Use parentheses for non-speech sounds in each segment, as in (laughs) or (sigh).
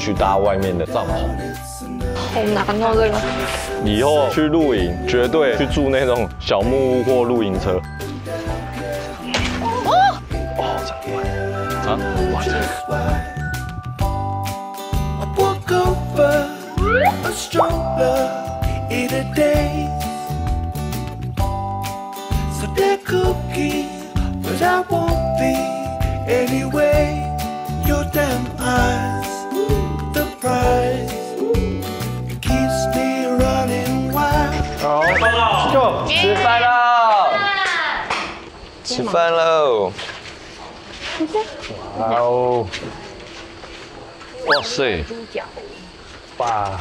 去搭外面的帐篷。好难哦，这个。以后去露营，绝对去住那种小木屋或露营车。哇哦！哇塞！哇！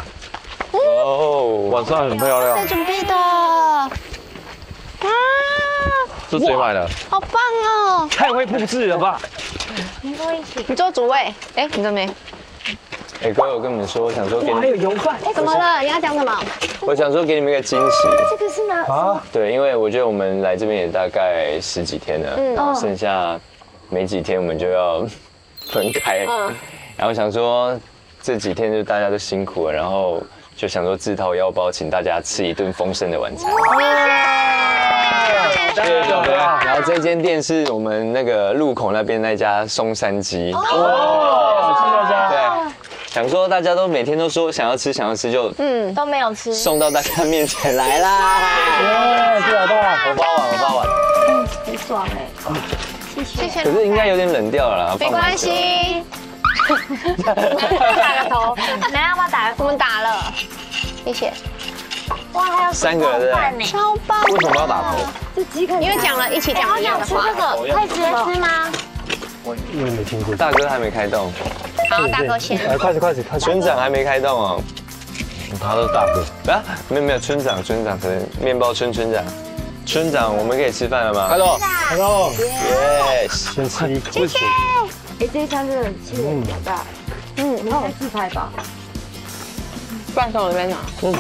哦，晚上很漂亮。在准备的。啊，这谁买的？好棒哦！太会布置了吧！你做主位，哎，你这没。哎，各位，我跟你们说，我想说给你们，哎，怎么了？你要讲什么？我想说给你们一个惊喜。这个是哪？啊？对，因为我觉得我们来这边也大概十几天了，嗯然后剩下没几天我们就要分开，嗯然后想说这几天就大家都辛苦了，然后就想说自掏腰包请大家吃一顿丰盛的晚餐。对对对，然后这间店是我们那个路口那边那家松山鸡。哦，对，想说大家都每天都说想要吃想要吃，就嗯，都没有吃，送到大家面前来啦！是老大。我包完，我包完。很爽哎。谢谢。可是应该有点冷掉了啦，没关系，(laughs) 打个头，来要不要打？我们打了，谢谢。哇，还有三个人。超棒！为什么要打头？这鸡可因为讲了一起讲一样想吃的话。这个，可以直接吃吗？我我也没听过。大哥还没开动，好，大哥先。来，快点，快点，快点。村长还没开动哦。他是大哥。啊，没有没有，村长村长可能面包村村长。村长，我们可以吃饭了吗？开动 Hello，，yes。先吃一口。哎，这一餐真的气味比较大。嗯，你看我自拍吧。放手里面拿。嗯，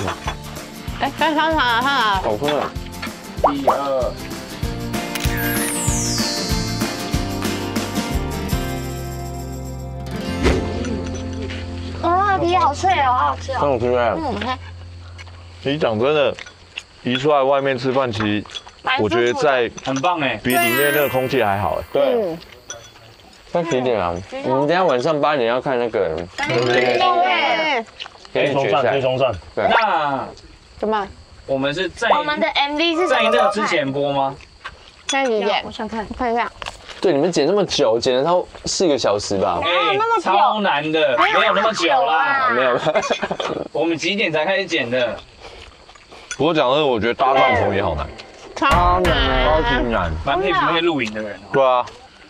哎，看香肠啊，看啊。好困啊。一二，哇，皮好脆哦，好好吃哦。很好吃哎。嗯，其实讲真的，一出来外面吃饭，其实我觉得在很棒哎，比里面那个空气还好哎。对，那几点啊？我们等一下晚上八点要看那个，对。给你决赛。冲上。那怎么？我们是在我们的 MV 是什在么时候看？那之前播吗？现在几点我？想看。看一下。对，你们剪那么久，剪了超四个小时吧？哎那么久超难的，没有那么久啦。没有。(laughs) 我们几点才开始剪的？不过讲真的，我觉得搭帐篷也好难，超难超级。难。蛮佩服那些露营的人哦。对啊，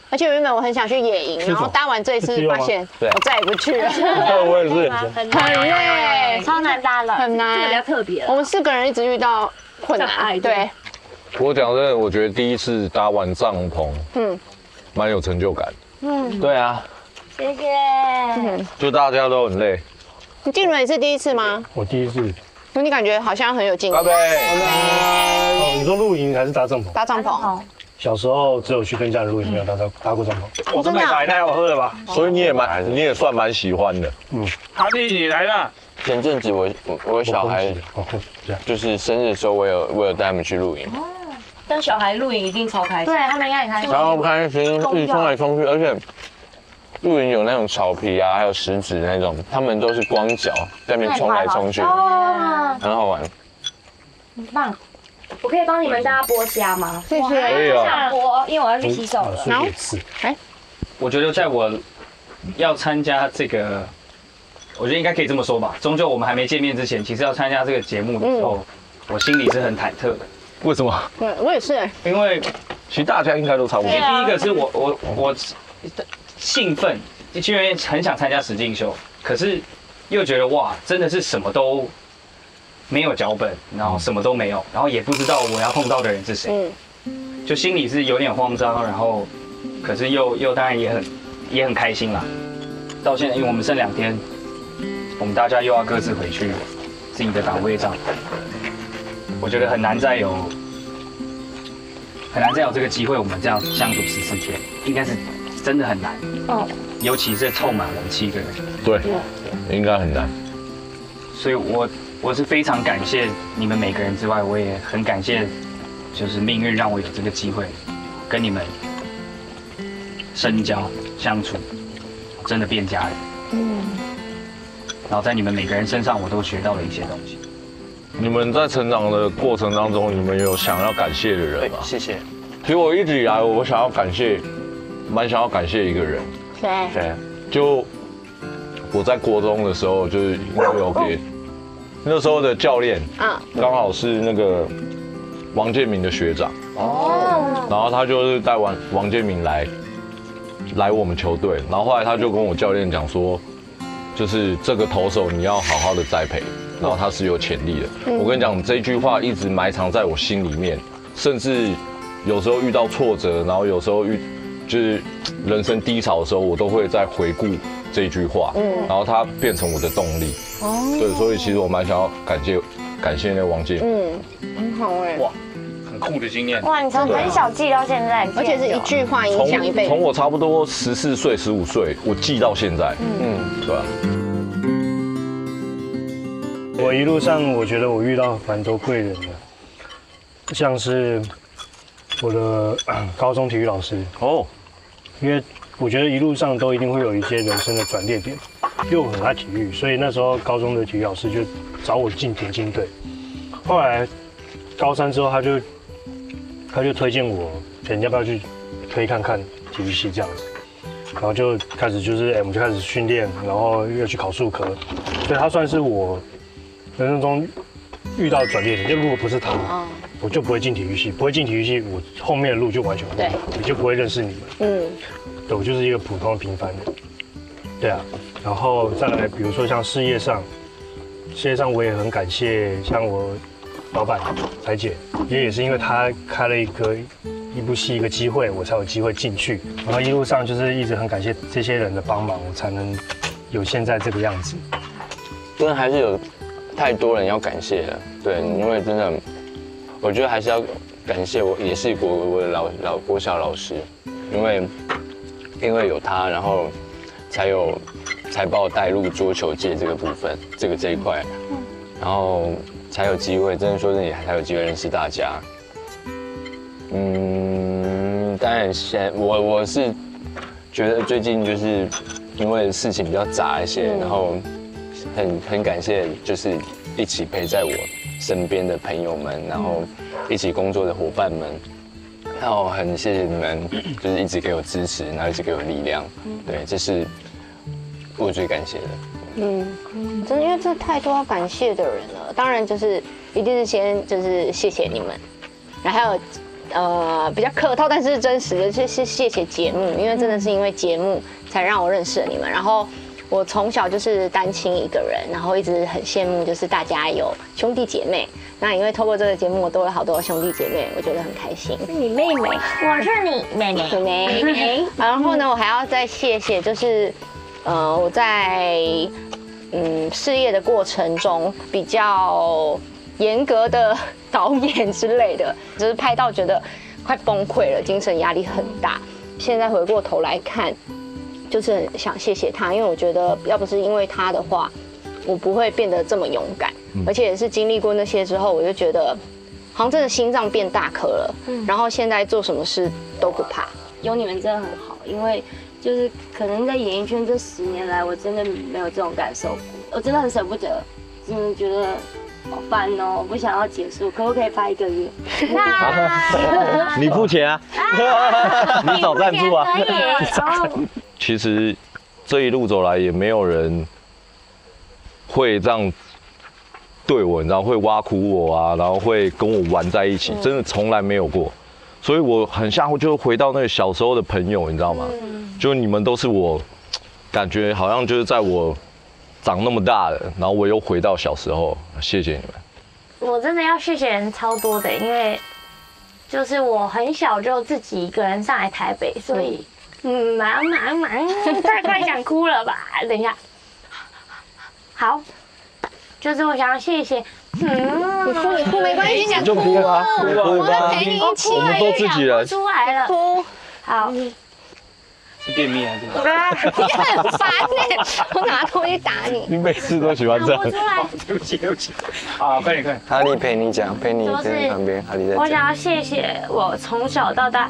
而且原本我很想去野营，然后搭完这一次发现对我再也不去了，(laughs) 我也是。很很累，超难搭了，很难这个比较特别我们四个人一直遇到困难，对，我讲真的，我觉得第一次搭完帐篷，嗯蛮有成就感。嗯对啊，谢谢。嗯。就大家都很累。你进轮也是第一次吗？我第一次。你感觉好像很有进步。贝，哦，你说露营还是搭帐篷？搭帐篷，小时候只有去跟家人露营，没有搭搭搭过帐篷。我这麦茶也太好喝了吧！所以你也蛮，你也算蛮喜欢的。嗯哈弟，你来了。前阵子我我我小孩。就是生日的时候，我有我有带他们去露营，跟小孩露营一定超开心。对他们应该很开心。然后开心，一直冲来冲去，而且露营有那种草皮啊，还有石子那种，他们都是光脚在那边冲来冲去，哦，很好玩。很棒。我可以帮你们大家剥虾吗？谢可谢。以啊，想剥，因为我要去洗手了。所以也是。我觉得在我要参加这个，我觉得应该可以这么说吧。终究我们还没见面之前，其实要参加这个节目的时候，我心里是很忐忑的，为什么？对，我也是。因为其实大家应该都差不多。第一个是我我我兴奋，一群人很想参加实境秀，可是又觉得哇，真的是什么都没有脚本，然后什么都没有，然后也不知道我要碰到的人是谁，嗯，就心里是有点慌张，然后可是又又当然也很也很开心啦。到现在，因为我们剩两天，我们大家又要各自回去自己的岗位上，我觉得很难再有很难再有这个机会，我们这样相处十四天，应该是真的很难。哦，尤其是凑满我们七个人，对，应该很难。所以我我是非常感谢你们每个人之外，我也很感谢，就是命运让我有这个机会跟你们深交相处，真的变家人。嗯。然后在你们每个人身上，我都学到了一些东西。你们在成长的过程当中，你们有想要感谢的人吗？谢谢。其实我一直以来，我想要感谢，蛮想要感谢一个人。谁，对，就我在国中的时候，就是因为有给那时候的教练，嗯，刚好是那个王建民的学长，哦，然后他就是带王王建民来来我们球队，然后后来他就跟我教练讲说，就是这个投手你要好好的栽培，然后他是有潜力的。我跟你讲，这句话一直埋藏在我心里面，甚至有时候遇到挫折，然后有时候遇就是人生低潮的时候，我都会在回顾这一句话，嗯然后它变成我的动力。哦对，所以其实我蛮想要感谢感谢那个王建民。嗯，很好哎，哇，很酷的经验。哇，你从很小记到现在，而且是一句话影响一辈子。从从我差不多十四岁、十五岁，我记到现在，嗯，对吧？我一路上，我觉得我遇到蛮多贵人的，像是我的呃高中体育老师，哦，因为我觉得一路上都一定会有一些人生的转捩点，因为我很爱体育，所以那时候高中的体育老师就找我进田径队。后来高三之后，他就他就推荐我，哎你要不要去推看看体育系这样子，然后就开始就是哎我们就开始训练，然后又去考数科，所以他算是我人生中遇到转捩点。就如果不是他，我就不会进体育系，不会进体育系，我后面的路就完全不一样，我就不会认识你们。嗯，对，我就是一个普通的平凡人。对啊，然后再来，比如说像事业上，事业上我也很感谢像我老板彩姐，因为也是因为她开了一个一部戏一个机会，我才有机会进去。然后一路上就是一直很感谢这些人的帮忙，我才能有现在这个样子。真的还是有太多人要感谢了，对，因为真的，我觉得还是要感谢我，也是国我的老老国小老师，因为因为有他，然后才有才把我带入桌球界这个部分，这个这一块，然后才有机会，真的说真的才有机会认识大家。嗯，当然现我我是觉得最近就是因为事情比较杂一些，然后很很感谢就是一起陪在我身边的朋友们，然后一起工作的伙伴们，然后很谢谢你们，就是一直给我支持，然后一直给我力量，对，这是我最感谢的。嗯，真的，因为这太多要感谢的人了。当然，就是一定是先就是谢谢你们，然后还有呃比较客套但是真实的，就是谢谢节目，因为真的是因为节目才让我认识了你们。然后我从小就是单亲一个人，然后一直很羡慕就是大家有兄弟姐妹。那因为透过这个节目，我多了好多兄弟姐妹，我觉得很开心。是你妹妹，我是你妹妹。妹妹。然后呢，我还要再谢谢，就是呃我在嗯事业的过程中比较严格的导演之类的，就是拍到觉得快崩溃了，精神压力很大。现在回过头来看，就是很想谢谢他，因为我觉得要不是因为他的话，我不会变得这么勇敢，而且也是经历过那些之后，我就觉得好像真的心脏变大颗了，然后现在做什么事都不怕。有你们真的很好，因为就是可能在演艺圈这十年来，我真的没有这种感受过，我真的很舍不得，真的觉得好烦哦，我不想要结束，可不可以发一个月？(laughs) 你付钱啊，(laughs) 你找赞助啊。其实这一路走来，也没有人会这样对我，你知道，会挖苦我啊，然后会跟我玩在一起，真的从来没有过。所以我很像就回到那个小时候的朋友，你知道吗？就你们都是我，感觉好像就是在我长那么大了，然后我又回到小时候，谢谢你们。我真的要谢谢人超多的，因为就是我很小就自己一个人上来台北，所以嗯，忙忙忙，快快想哭了吧？(laughs) 等一下，好，就是我想要谢谢，嗯，你哭你哭没关系，你就哭啊，哭我吧会，陪你一起我们都自己人。出来了，哭。好，是便秘还是？你很烦呢，我拿东西打你。你每次都喜欢这样我。出来。对不起，对不起。啊，快点，快点。哈利陪你讲，陪你就是在旁边，哈利在讲。我想要谢谢我从小到大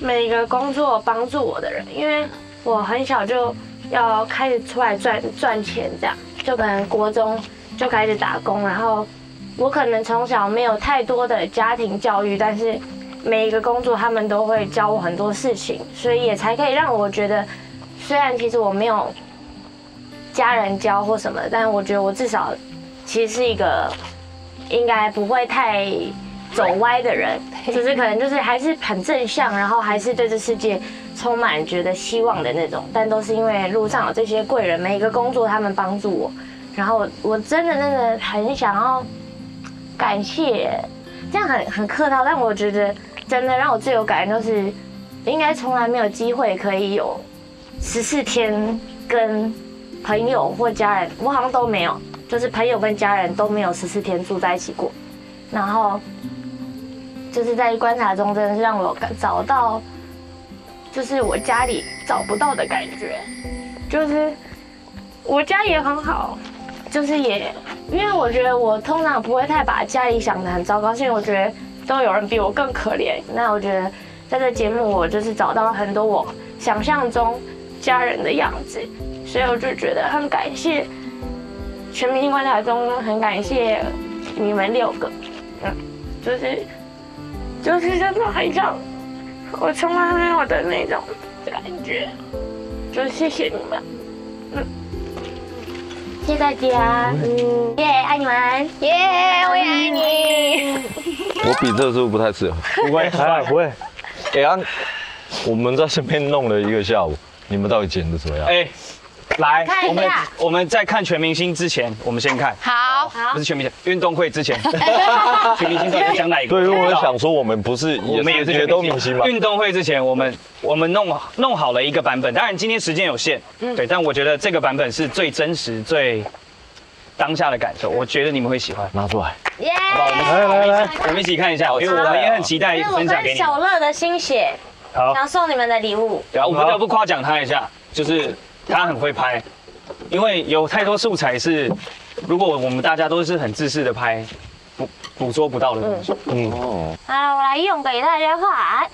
每一个工作帮助我的人，因为我很小就要开始出来赚赚钱，这样就可能国中就开始打工，然后我可能从小没有太多的家庭教育，但是每一个工作他们都会教我很多事情，所以也才可以让我觉得，虽然其实我没有家人教或什么，但我觉得我至少其实是一个应该不会太走歪的人，(laughs) 就是可能就是还是很正向，然后还是对这世界充满觉得希望的那种。但都是因为路上有这些贵人，每一个工作他们帮助我，然后我真的真的很想要感谢，这样很很客套，但我觉得真的让我最有感的就是，应该从来没有机会可以有十四天跟朋友或家人，我好像都没有，就是朋友跟家人都没有十四天住在一起过。然后就是在观察中，真的是让我找到，就是我家里找不到的感觉，就是我家也很好，就是也因为我觉得我通常不会太把家里想得很糟糕，是因为我觉得都有人比我更可怜。那我觉得在这节目，我就是找到很多我想象中家人的样子，所以我就觉得很感谢全民星观察中，很感谢你们六个，嗯，就是就是真的很像我从来没有的那种感觉，就谢谢你们，嗯，谢谢大家，嗯，耶，爱你们，耶，我也爱你。(laughs) 我比这是不是不太适合？不会，还好不会。哎呀，我们在这边弄了一个下午，你们到底剪的怎么样？哎，来看，一我们下我们在看全明星之前，我们先看，好，好不是全明星，运动会之前，(laughs) 全明星到底在讲哪一个？对，因为我在想说，我们不是我们也是也都明星。嘛？运动会之前，我们我们弄弄好了一个版本，当然今天时间有限，对，但我觉得这个版本是最真实、最当下的感受，我觉得你们会喜欢。拿出来，耶，来来来，我们一起看一下，因为我们也很期待这是我跟分享给你。小乐的心血，好，想送你们。的礼物。对啊，我不得不夸奖他一下，就是他很会拍，因为有太多素材是，如果我们大家都是很自私的拍，捕捕捉不到的东西。嗯，好了，我来用给大家看。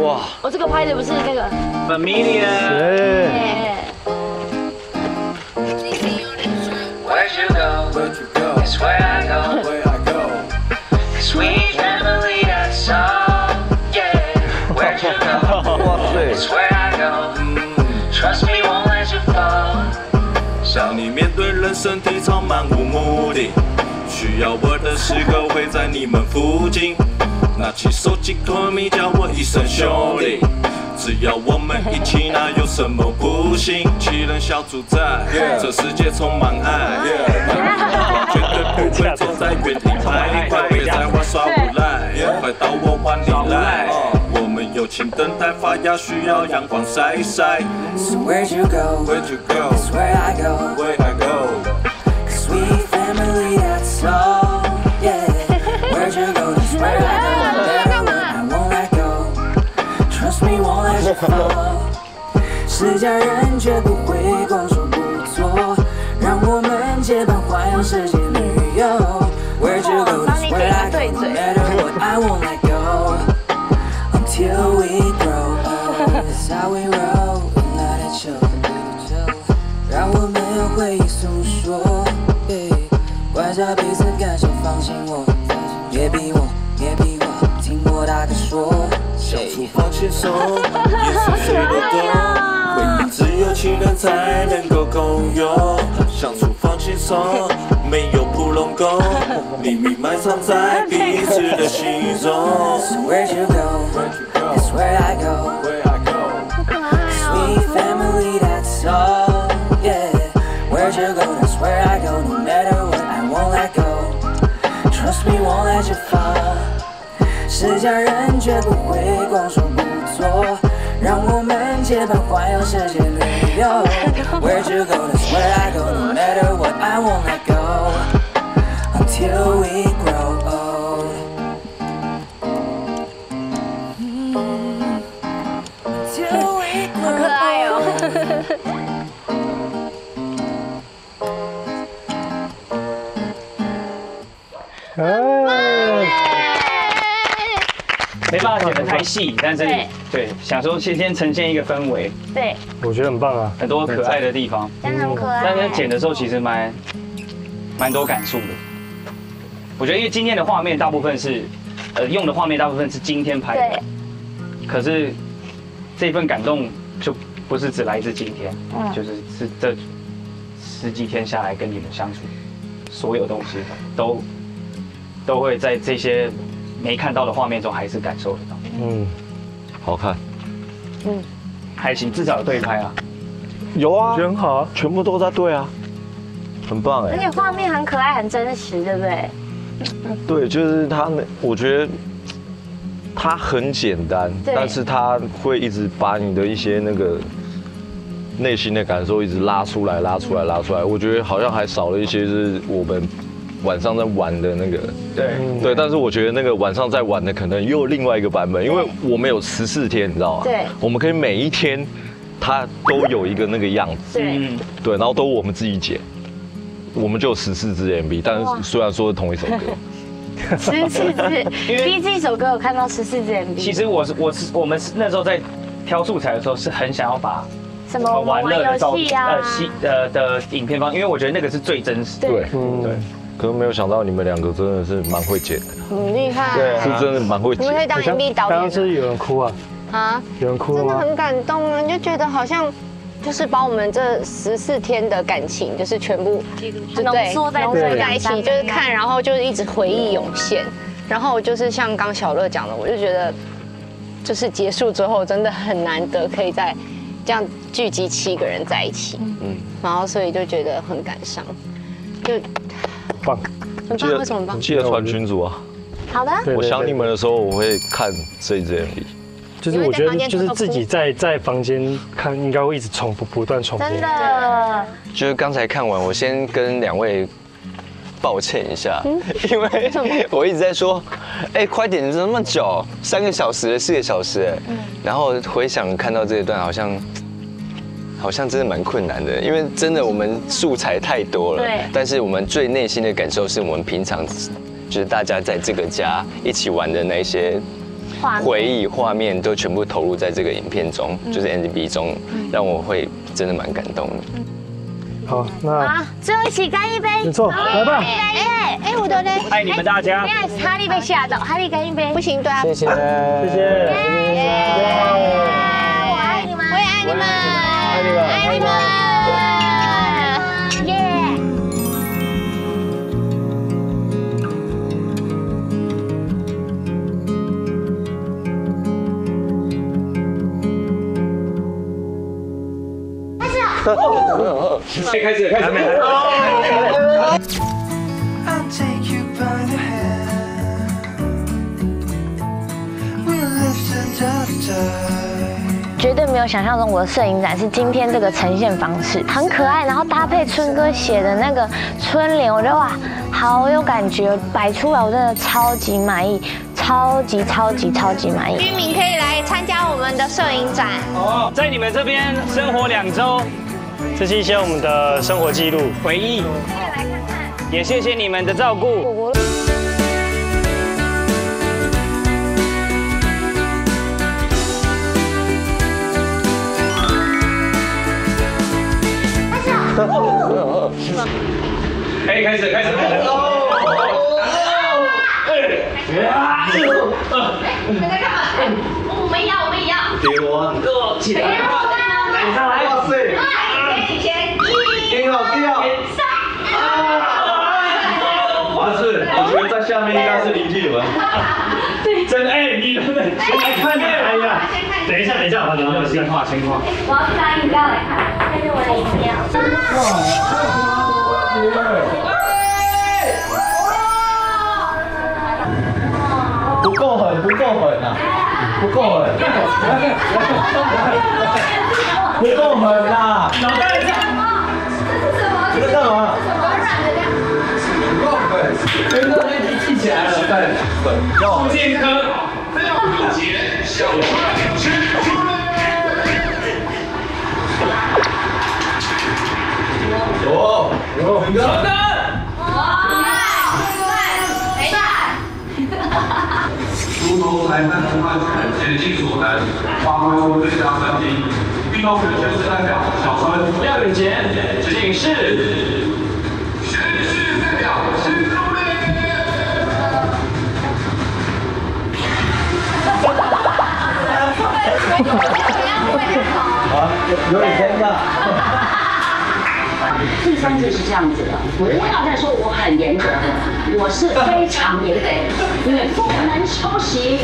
哇，我这个拍的不是那个，Familia，面对人生低潮漫无目的，需要我的时刻会在你们附近。拿起手机 call me，叫我一声兄弟。只要我们一起，哪有什么不行？七人小组在，这世界充满爱。绝对不会坐在原地徘徊，(laughs) 别再玩耍无赖，快到我怀里来。友情等待发芽，需要阳光晒晒。So where'd you go? Where'd you go? It's where I go. Where I go? Sweet family, that's all. Yeah. Where'd you go? That's where I go. Never I won't let go. Trust me, won't let you fall. 是家人绝不会光说不做，让我们结伴环游世界旅游。Where'd you go? That's where I go. No matter what, I go until we grow. Oh, that's how we roll. Let it show. 让我们用回忆诉说观察彼此感受，放心我，别逼我，别逼我，听我大声说。相处放轻松，也许谁都懂。(laughs) 回忆只有情人才能够共有。相处放轻松，没有普龙宫，秘密埋藏在彼此的心中。So where'd you go? It's where I go. Where I go? Sweet family, that's all. Yeah. Where'd Where'd you go? That's where I go. No matter what, I won't let go. Trust me, won't let you fall. 是家人绝不会光说不做，让我们结伴环游世界旅游。Where'd you go? That's where I go. No matter what, I won't let go until we 没办法剪得太细，但是对。对，想说先先呈现一个氛围，对，我觉得很棒啊。很多可爱的地方，真的很可爱。但是剪的时候其实蛮蛮多感触的。我觉得因为今天的画面大部分是，呃，用的画面大部分是今天拍的，可是这份感动就不是只来自今天，嗯。就是是这十几天下来跟你们相处，所有东西都都会在这些没看到的画面中还是感受得到，嗯，好看，嗯还行，至少有对拍啊。有啊我觉得很好啊。全部都在对啊，很棒哎。而且画面很可爱，很真实，对不对？对，就是他那，我觉得他很简单，但是他会一直把你的一些那个内心的感受一直拉出来、拉出来、拉出来。我觉得好像还少了一些，就是我们晚上在玩的那个。对，对，但是我觉得那个晚上在玩的可能又有另外一个版本，因为我们有十四天，你知道吗？对。我们可以每一天它都有一个那个样子，对，嗯，对，然后都我们自己剪。我们就有十四支 MV，但是虽然说是同一首歌，(laughs) 十四支，第一这首歌有看到十四支 MV。其实我是我是我们是那时候在挑素材的时候是很想要把什么玩游照戏啊。呃，戏呃的影片方，因为我觉得那个是最真实的。对，嗯，对，可是没有想到你们两个真的是蛮会剪的，很厉害。对是真的蛮会剪。你们可以当我刚 MV 导演刚刚是有人哭啊，啊，有人哭了？真的很感动啊！你就觉得好像就是把我们这十四天的感情，就是全部就浓对缩在浓缩在一起，就是看，然后就是一直回忆涌现。然后就是像刚小乐讲的，我就觉得就是结束之后真的很难得可以再这样聚集七个人在一起，嗯，然后所以就觉得很感伤，就棒，很棒，为什么棒？记得传群组啊！好的，对我想你们的时候，我会看这一支 MV。就是我觉得就是自己在在房间看，应该会一直重复，不断重复。真的，就是刚才看完，我先跟两位抱歉一下，因为 (laughs) 我一直在说，哎，快点，怎么那么久？三个小时，四个小时，哎然后回想看到这一段，好像好像真的蛮困难的，因为真的我们素材太多了，对。但是我们最内心的感受是我们平常就是大家在这个家一起玩的那些回忆画面。都全部投入在这个影片中，就是 NDB 中，让我会真的蛮感动的。好，那好，最后一起干一杯，没错，来吧。哎哎，我的嘞，爱你们大家。哎哈利被吓到，哈利干一杯，不行，对啊，谢谢，谢谢。我爱你们，我也爱你们，爱你们，爱你们。耶。开始开始。I'll 对没有想象中我的摄影展是今天这个呈现方式，很可爱，然后搭配春哥写的那个春联，我觉得哇，好有感觉，摆出来我真的超级满意，超级超级超级满意。居民可以来参加我们的摄影展。哦，在你们这边生活两周，这是一些我们的生活记录。回忆，也谢谢你们的照顾。可以开始，开始。大家干嘛？我们也要，我们也要。给我个起来，来上来，哇塞，以前一、挺好跳。不是，我觉得在下面应该是邻居们。真的，哎、你能不能出来看呢？哎呀，等一下，等一下，我等一下，先画先。我要去拿饮料来看，看着我的饮料。哇！不够狠，不够狠呐、啊，不够狠，不够狠啦！脑袋一下，这是什么？这是干嘛？软的这。不够狠，真的。起来了，对，要健康，不节小快吃出来，有手灯。如同台湾同伴犬竭尽所能，发挥出最佳成绩。运动员宣誓代表小春，廖永杰，警示。啊，有点尴尬。第三句是这样子的，不要再说我很严格，我是非常严格，因为不能抄袭。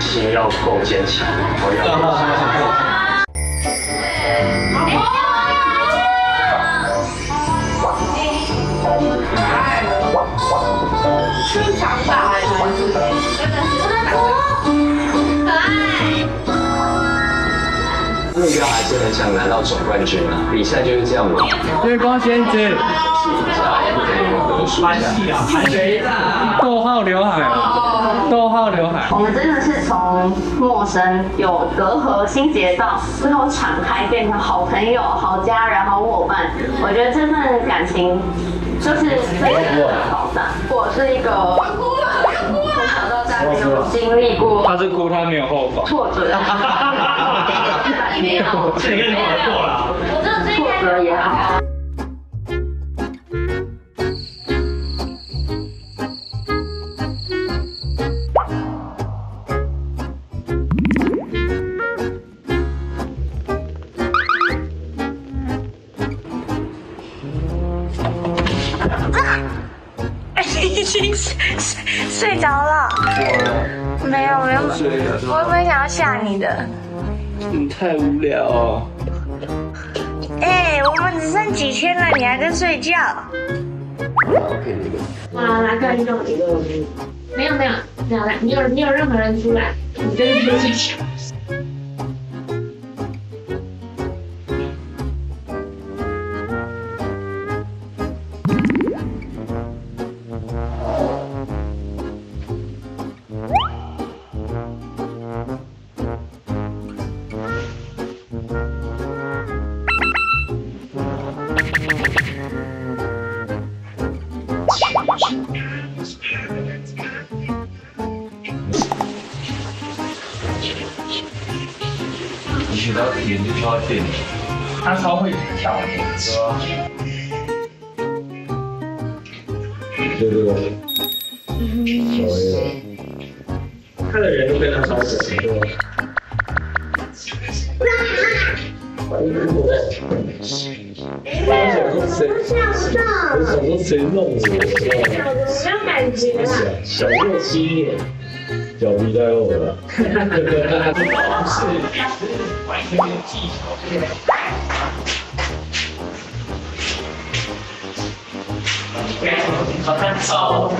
心要够坚强，我要。心肠大，真的是，真的可目标还是很想拿到总冠军啊！比赛就是这样嘛。月光仙子，蛮细啊，谁？逗号刘海，逗号刘海。我们真的是从陌生有隔阂心结到最后敞开变成好朋友、好家人、好伙伴。我觉得这份感情就是非常的宝藏。我是一个从小到大没有经历过他是哭，他没有后悔。挫折，没有，这个你玩过了。我真的挫折也好。已经睡睡睡着了。没有没有，我本想要吓你的。你太无聊哦。哎、我们只剩几天了，你还在睡觉？啊，来个运动一个，没有没有没有你有你有任何人出来，你在这边睡觉。小肉心眼，脚皮太厚了。完全没有技巧。好看超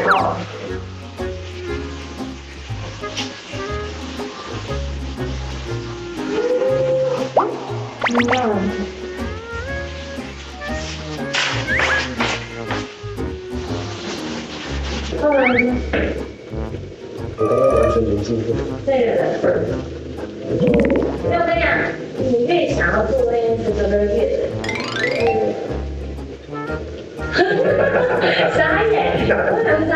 高。我刚刚完全没兴奋。对的。所以我跟你讲，你越想要做那件事，就会越。傻眼，不能傻。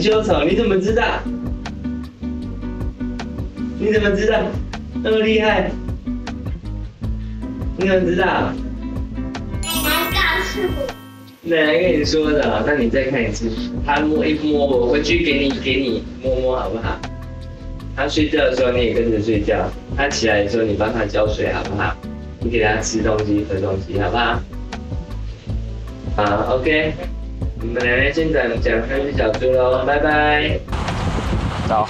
羞草，你怎么知道？你怎么知道？那么厉害？你怎么知道？奶奶告诉我，奶奶跟你说的，那你再看一次。他摸一摸，我回去给你给你摸摸好不好？他睡觉的时候你也跟着睡觉，他起来的时候你帮他浇水好不好？你给他吃东西喝东西好不好？好，OK。我们奶奶先讲讲三只小猪喽，拜拜。走。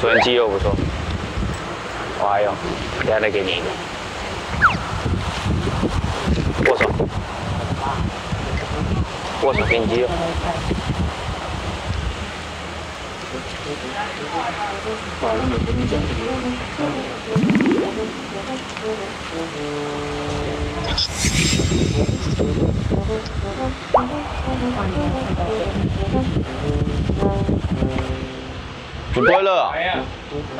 昨天肌肉不错，我还有，等下再给你一个。握手。握手给你肌肉。你不会热啊？没有。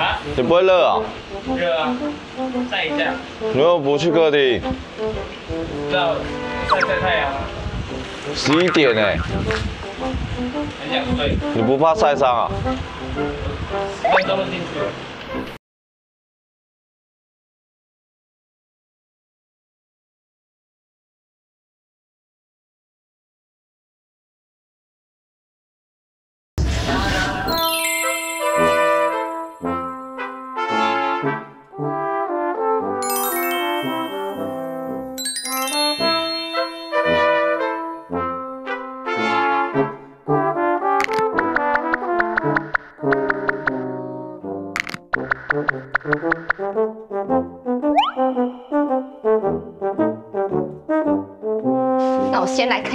啊？你不会热啊？热啊，晒一下，你又不去客厅？知道晒晒太阳啊，十一点哎，很想睡，你不怕晒伤啊？十分钟就进去了。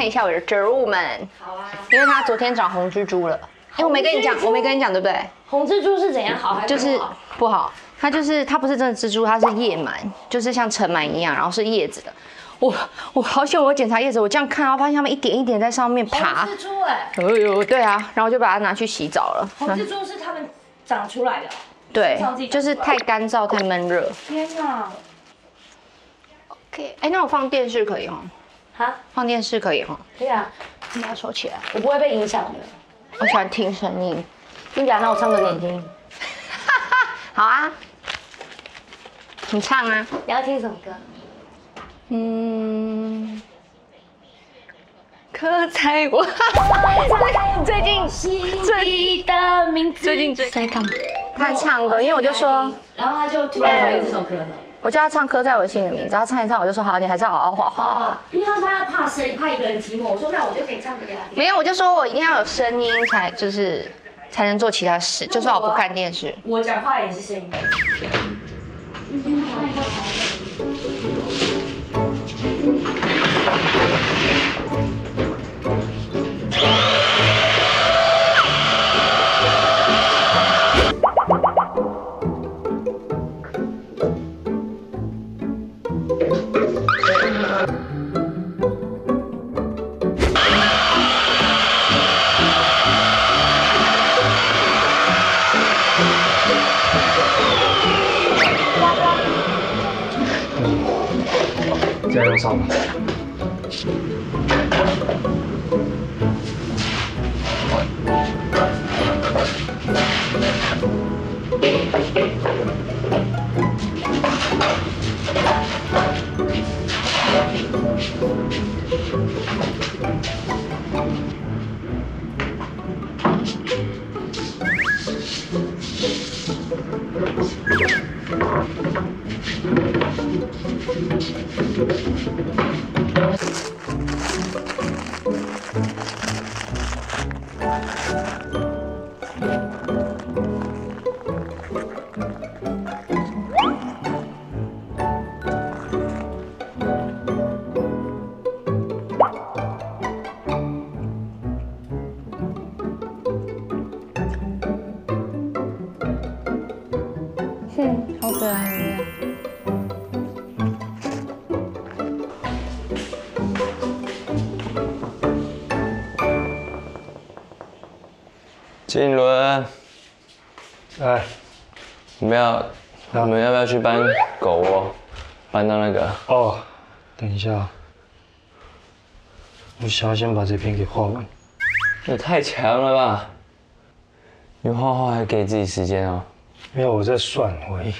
一下我的植物们。好啊。因为它昨天长红蜘蛛了。哎，我没跟你讲，我没跟你讲，对不对？红蜘蛛是怎样好还是就是不好它就是它不是真的蜘蛛，它是叶螨，就是像尘螨一样，然后是叶子的。我我好险，我检查叶子，我这样看，然后发现它们一点一点在上面爬。红蜘蛛哎，哎呦，对啊，然后我就把它拿去洗澡了。红蜘蛛是它们长出来的。对就是太干燥、太闷热。天哪！OK，哎，那我放电视可以哦。哈，放电视可以哦。可以啊，你要收起来。我不会被影响的。我喜欢听声音。你讲？那我唱歌给你听。(laughs) 好啊，你唱啊。你要听什么歌？嗯，刻在我最近最近的名字。最近在干嘛？他唱歌，因为我就说，然后他就突然讨厌这首歌了。我叫他唱《歌在我心里的名字》，他唱一唱，我就说好，你还是要好好画画。啊，因为他怕声怕一个人寂寞，我说那我就可以唱给他听。没有，我就说我一定要有声音才就是才能做其他事，就算我不看电视。我讲话也是声音。加油上吧。金轮，哎，你们要，你们要不要去搬狗窝？搬到那个哦，等一下，我想要先把这篇给画完。也太强了吧！你画画还给自己时间哦？没有，我在算，我一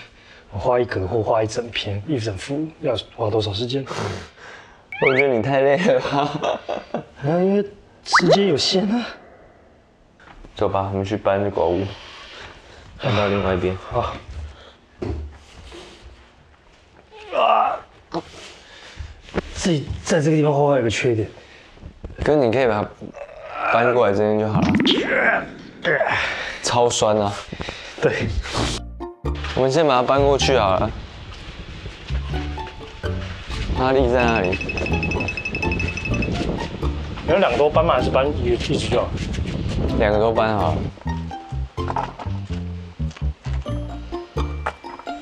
我画一格或画一整篇一整幅要花多少时间？(laughs) 我觉得你太累了吧？(laughs) 啊，因为时间有限啊。走吧，我们去搬狗屋，搬到另外一边。好。啊！自己在这个地方画画有个缺点，哥你可以把它搬过来这边就好了。超酸啊！对，我们先把它搬过去好了。哈利在那里，你有两个都搬吗？还是搬一个一只就好？两个都搬好了。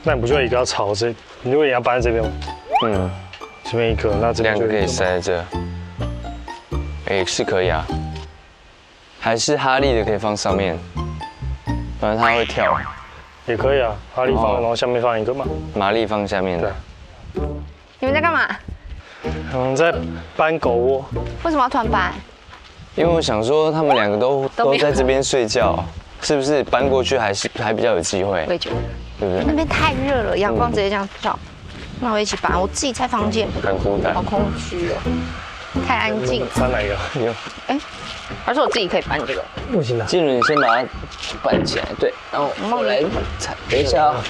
那你不就一个要朝这？你如果也要搬在这边吗？嗯，这边一个，那这两个可以塞在这。哎，是可以啊。还是哈利的可以放上面，反正它会跳。也可以啊，哈利放，哦然后下面放一个嘛。玛丽放下面的。你们在干嘛？我们在搬狗窝，为什么要突然搬？因为我想说他们两个都都在这边睡觉，是不是搬过去还是还比较有机会我？也觉得对不对？那边太热了，阳光直接这样照。那我一起搬，我自己在房间，很孤单好。空虚哦，太安静。搬哪一个？有哎，还是我自己可以搬这个？不行的。静茹，你先把它搬起来，对，然后我来踩，等一下啊，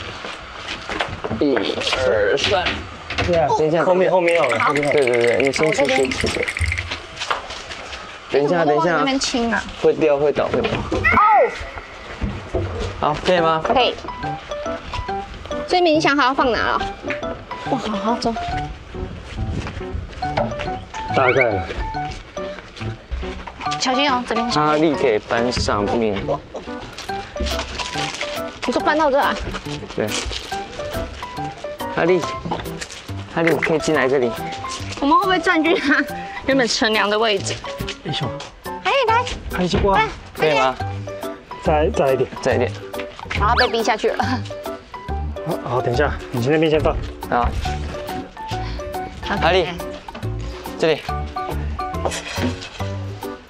一二三，对啊等一下，后面后面有了。对对对，你先出去。等一下，等一下那，边轻啊。会掉会倒会倒。哦，好，可以吗？可以。所以冥想好要放哪了？哇，好好走。大概了。小心哦，这边。阿力可以搬上面，你说搬到这啊？对。哈利，哈利可以进来这里。我们会不会占据它原本乘凉的位置？哎兄，哎，来，开一瓜，可以吗？再再来一点。再一点。然后被逼下去了。好，好，等一下，你去那边先放。好，哈利，这里，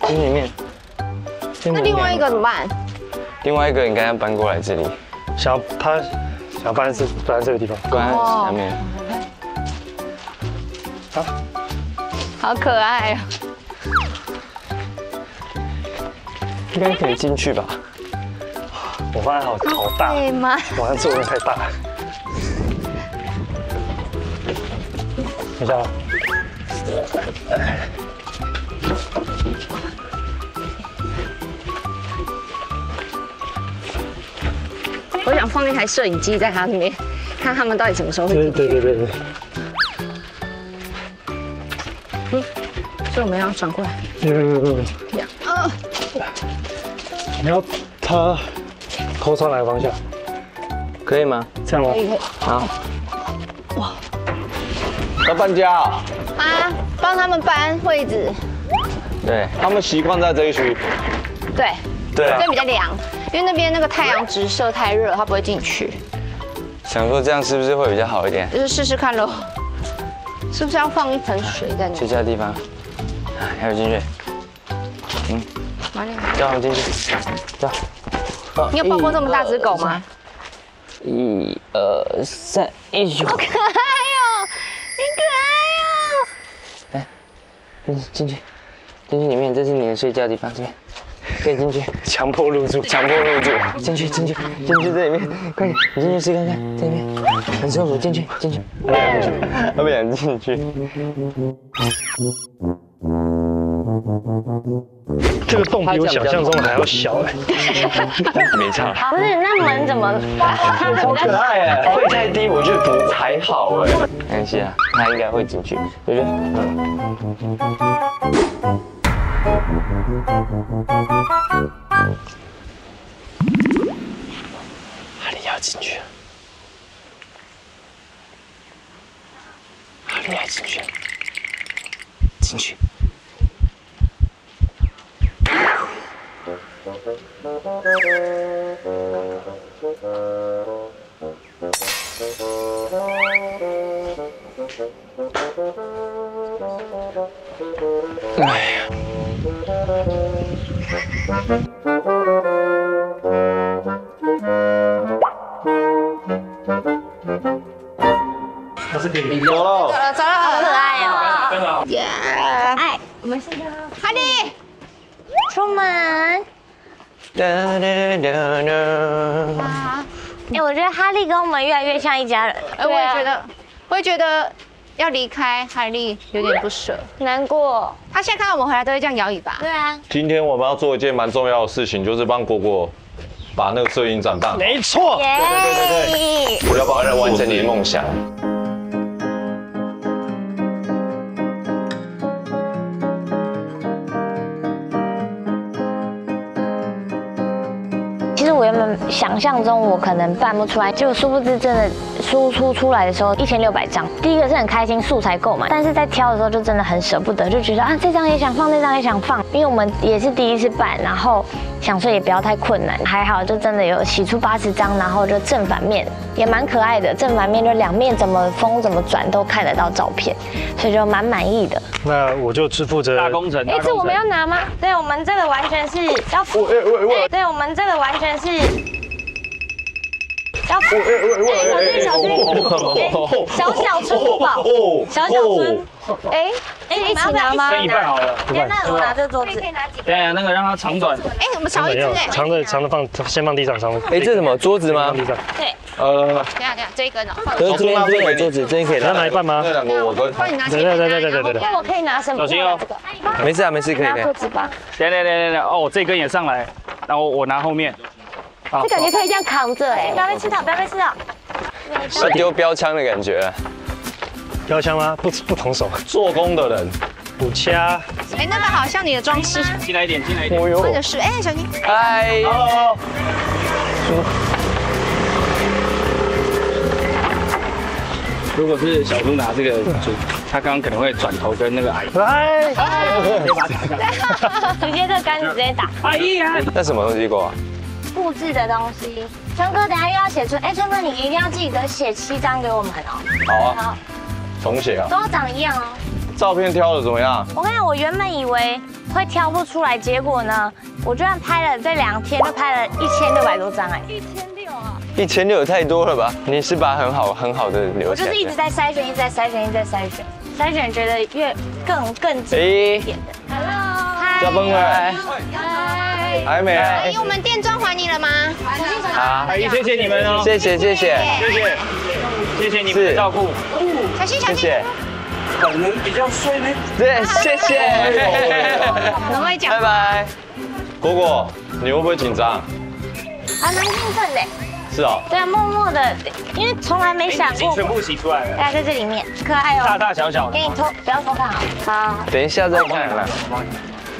这里面。那另外一个怎么办？另外一个应该要搬过来这里，想要他想要搬这搬在这个地方，关在下面。好，好可爱哦。应该可以进去吧？我发现好好大，对吗？我像这有点太大了。等一下啊，我想放一台摄影机在它里面，看他们到底什么时候会对进去。对对对对，所以我们要转过来。没有没有没有，这样。呃，你要他头朝哪个方向？可以吗？这样吗可？以可以。好。要搬家啊？啊，帮他们搬位置。对，他们习惯在这一区。对。对啊这边比较凉，因为那边那个太阳直射太热，它不会进去。想说这样是不是会比较好一点？就是试试看喽。是不是要放一盆水在那去？这地方，啊还有进去，嗯，叫他们进去，走。你有抱过这么大只狗吗？一二三，哎呦，好可爱哦，你可爱哦。嗯，进去，进去里面，这是你的睡觉的地方，这边可以进去，强迫入住，强迫入住，进去，进去，进去这里面，快点，你进去试看看，这里面很舒服，进去，进去，不想进去，他不想进去。这个洞比我想象中的还要小哎，没差。不是那门怎么？好可爱哎！会太低，我觉得不还好哎。没关系啊，他应该会进去。对不对？阿里要进去，阿里还进去，进去。哎呀，它是可以走了。走了走了，好可爱哦。真的好。耶！哎，我们现在哈利，出门。(laughs) 哎，我觉得哈利跟我们越来越像一家人。哎，我也觉得，我也觉得要离开哈利有点不舍，(laughs) 难过。他现在看到我们回来都会这样摇尾巴。对啊，今天我们要做一件蛮重要的事情，就是帮果果把那个摄影展办好。没错，耶！我要帮人完成你的梦想。想象中我可能办不出来，就殊不知真的输出出来的时候一千六百张。第一个是很开心，素材够嘛，但是在挑的时候就真的很舍不得，就觉得啊这张也想放，那张也想放，因为我们也是第一次办，然后想说也不要太困难，还好就真的有洗出八十张，然后就正反面也蛮可爱的，正反面就两面怎么封怎么转都看得到照片，所以就蛮满意的。那我就只负责大工程，哎，这我们要拿吗？对，我们这个完全是要对，我们这个完全是要付。喂小心小心！哎小小春宝，小小春，哎哎，一起拿吗？分一半好了。那我拿这桌子。可以拿几等一下那个让它长短。哎，我们少一只哎。长的长的放先放地上，长的。哎，这什么桌子吗？地上。对。呃，等一下等一下，这一根哦，放这这边这边有桌子，这边可以拿。要拿一半吗？这两个我跟。帮你拿对对对对对对对。那我可以拿什么？小心哦。没事啊，没事，可以拿可以。桌子吧。等等等等哦，这根也上来，然后我拿后面。好这感觉可以这样扛着哎，不要被吃到，不要被吃到。是丢标枪的感觉。标枪吗？不不同手。做工的人。补掐。哎，那个好像你的装饰。进来一点，进来一点。或者是哎，小心。嗨。如果是小猪拿这个，就他刚刚可能会转头跟那个阿姨。来，(laughs) (laughs) 直接这杆子直接打。阿姨啊！那什么东西过啊？布置的东西。春哥，等下又要写春，哎，春哥你一定要记得写七张给我们哦。好啊。好重写啊。都要长一样哦。照片挑的怎么样？我跟你讲，我原本以为会挑不出来，结果呢，我居然拍了这两天就拍了一千六百多张哎。一千六啊。一千六也太多了吧？你是把很好很好的留下。我就是一直在筛选，一直在筛选，一直在筛选，筛选觉得越更更精一点的。Hello，嗨。加崩了。还没啊。阿姨，我们店装还你了吗？好，阿姨谢谢你们哦。谢谢谢谢谢谢谢谢你们的照顾。小心小心。谢谢。可能比较帅呢。对，谢谢。很会讲。拜拜。果果，你会不会紧张？还蛮兴奋的。是哦。对啊，默默的，因为从来没想过。全部洗出来了。大家，在这里面，可爱哦。大大小小的。给你偷，不要偷看啊。好。等一下再看了。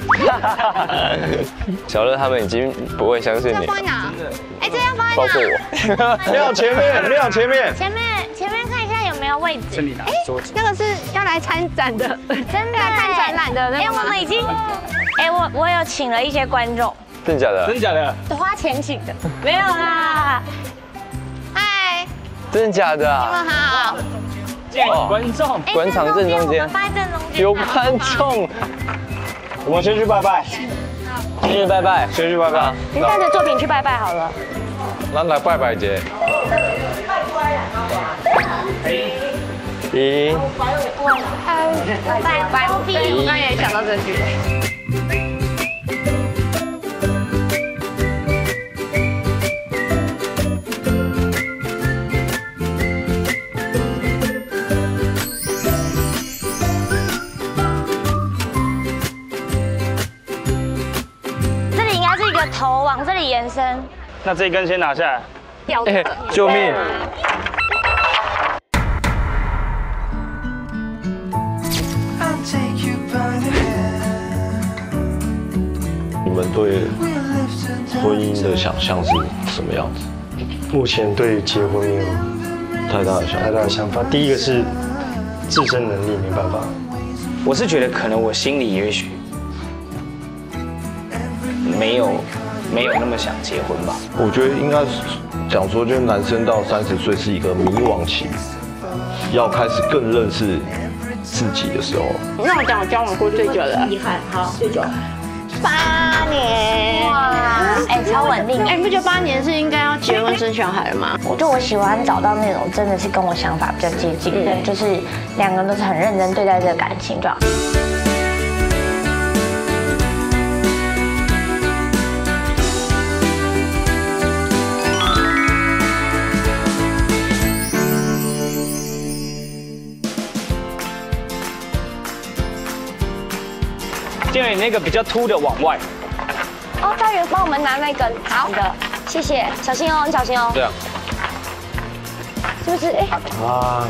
(laughs) 小乐他们已经不会相信你。放在哪？哎，这要放在哪？包括我。亮前面，亮前面。前面，前面看一下有没有位置。这里拿桌子。那个是要来参展的，真的看展览的。哎，我们已经，哎，我我有请了一些观众。真的假的？真的假的？花钱请的。没有啦。嗨。真的假的啊？你们好。哦，观众。馆场正中间。放在正中间。有观众。我们先去拜拜。先去拜拜，先去拜拜。您带着作品去拜拜好了。那来拜拜姐。一。拜拜拜。我刚也想到这句。里延伸。那这一根先拿下来。哎，救命！你们对婚姻的想象是什么样子？目前对结婚没有太大的想太大的想法。第一个是自身能力没办法，我是觉得可能我心里也许没有没有那么想结婚吧。我觉得应该是讲说，就是男生到三十岁是一个迷惘期，要开始更认识自己的时候。那我讲我交往过最久的，遗憾，好，最久。八年。哇，哎，超稳定。哎，你不觉得八年是应该要结婚生小孩了吗？我就我喜欢找到那种真的是跟我想法比较接近的，就是两个人都是很认真对待这个感情，就好。建伟那个比较凸的往外，哦，大人帮我们拿那个好的，谢谢，小心哦，你小心哦。这样。是不是？哎，啊，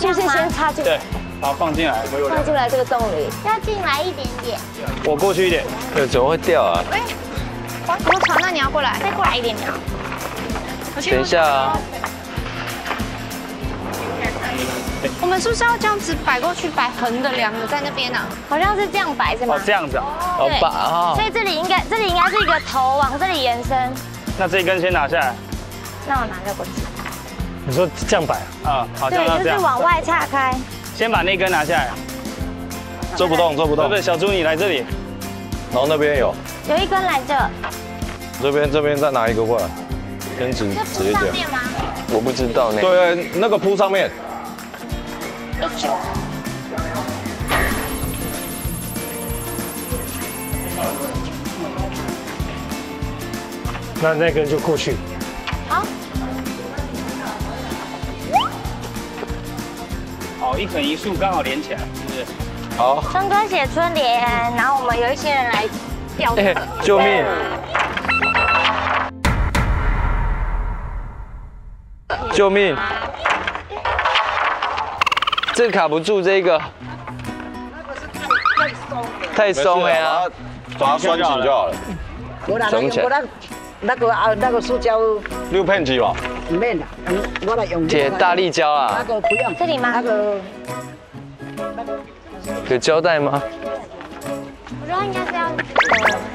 是不是先插进？对，好放进来。放进来这个洞里。要进来一点点。我过去一点。对，怎么会掉啊？哎，我吵，那你要过来，再过来一点点。等一下啊。我们是不是要这样子摆过去，摆横的两个在那边呢？好像是这样摆是吗？哦，这样子啊。对把啊所以这里应该，这里应该是一个头往这里延伸。那这一根先拿下来。那我拿这个过去。你说这样摆啊？啊，好，这对，样这样。就是往外岔开。先把那根拿下来。做不动，做不动不对，。小猪你来这里。然后那边有，有一根来这，这边这边再拿一个过来，跟直这直接这样。铺上面吗？我不知道呢。对，那个铺上面。一九。那那根就过去。好，好，一横一竖刚好连起来，是不是？好。春哥写春联，然后我们有一些人来吊这哎个。，救命！救命！这卡不住，这个太松了呀。把它拴紧就好了。无啦，装起来我那那个啊，那个塑胶六片机吧。唔免啦，嗯我来用铁大力胶啊那啊，个不用。这里吗那个有胶带吗？我觉得应该是要呃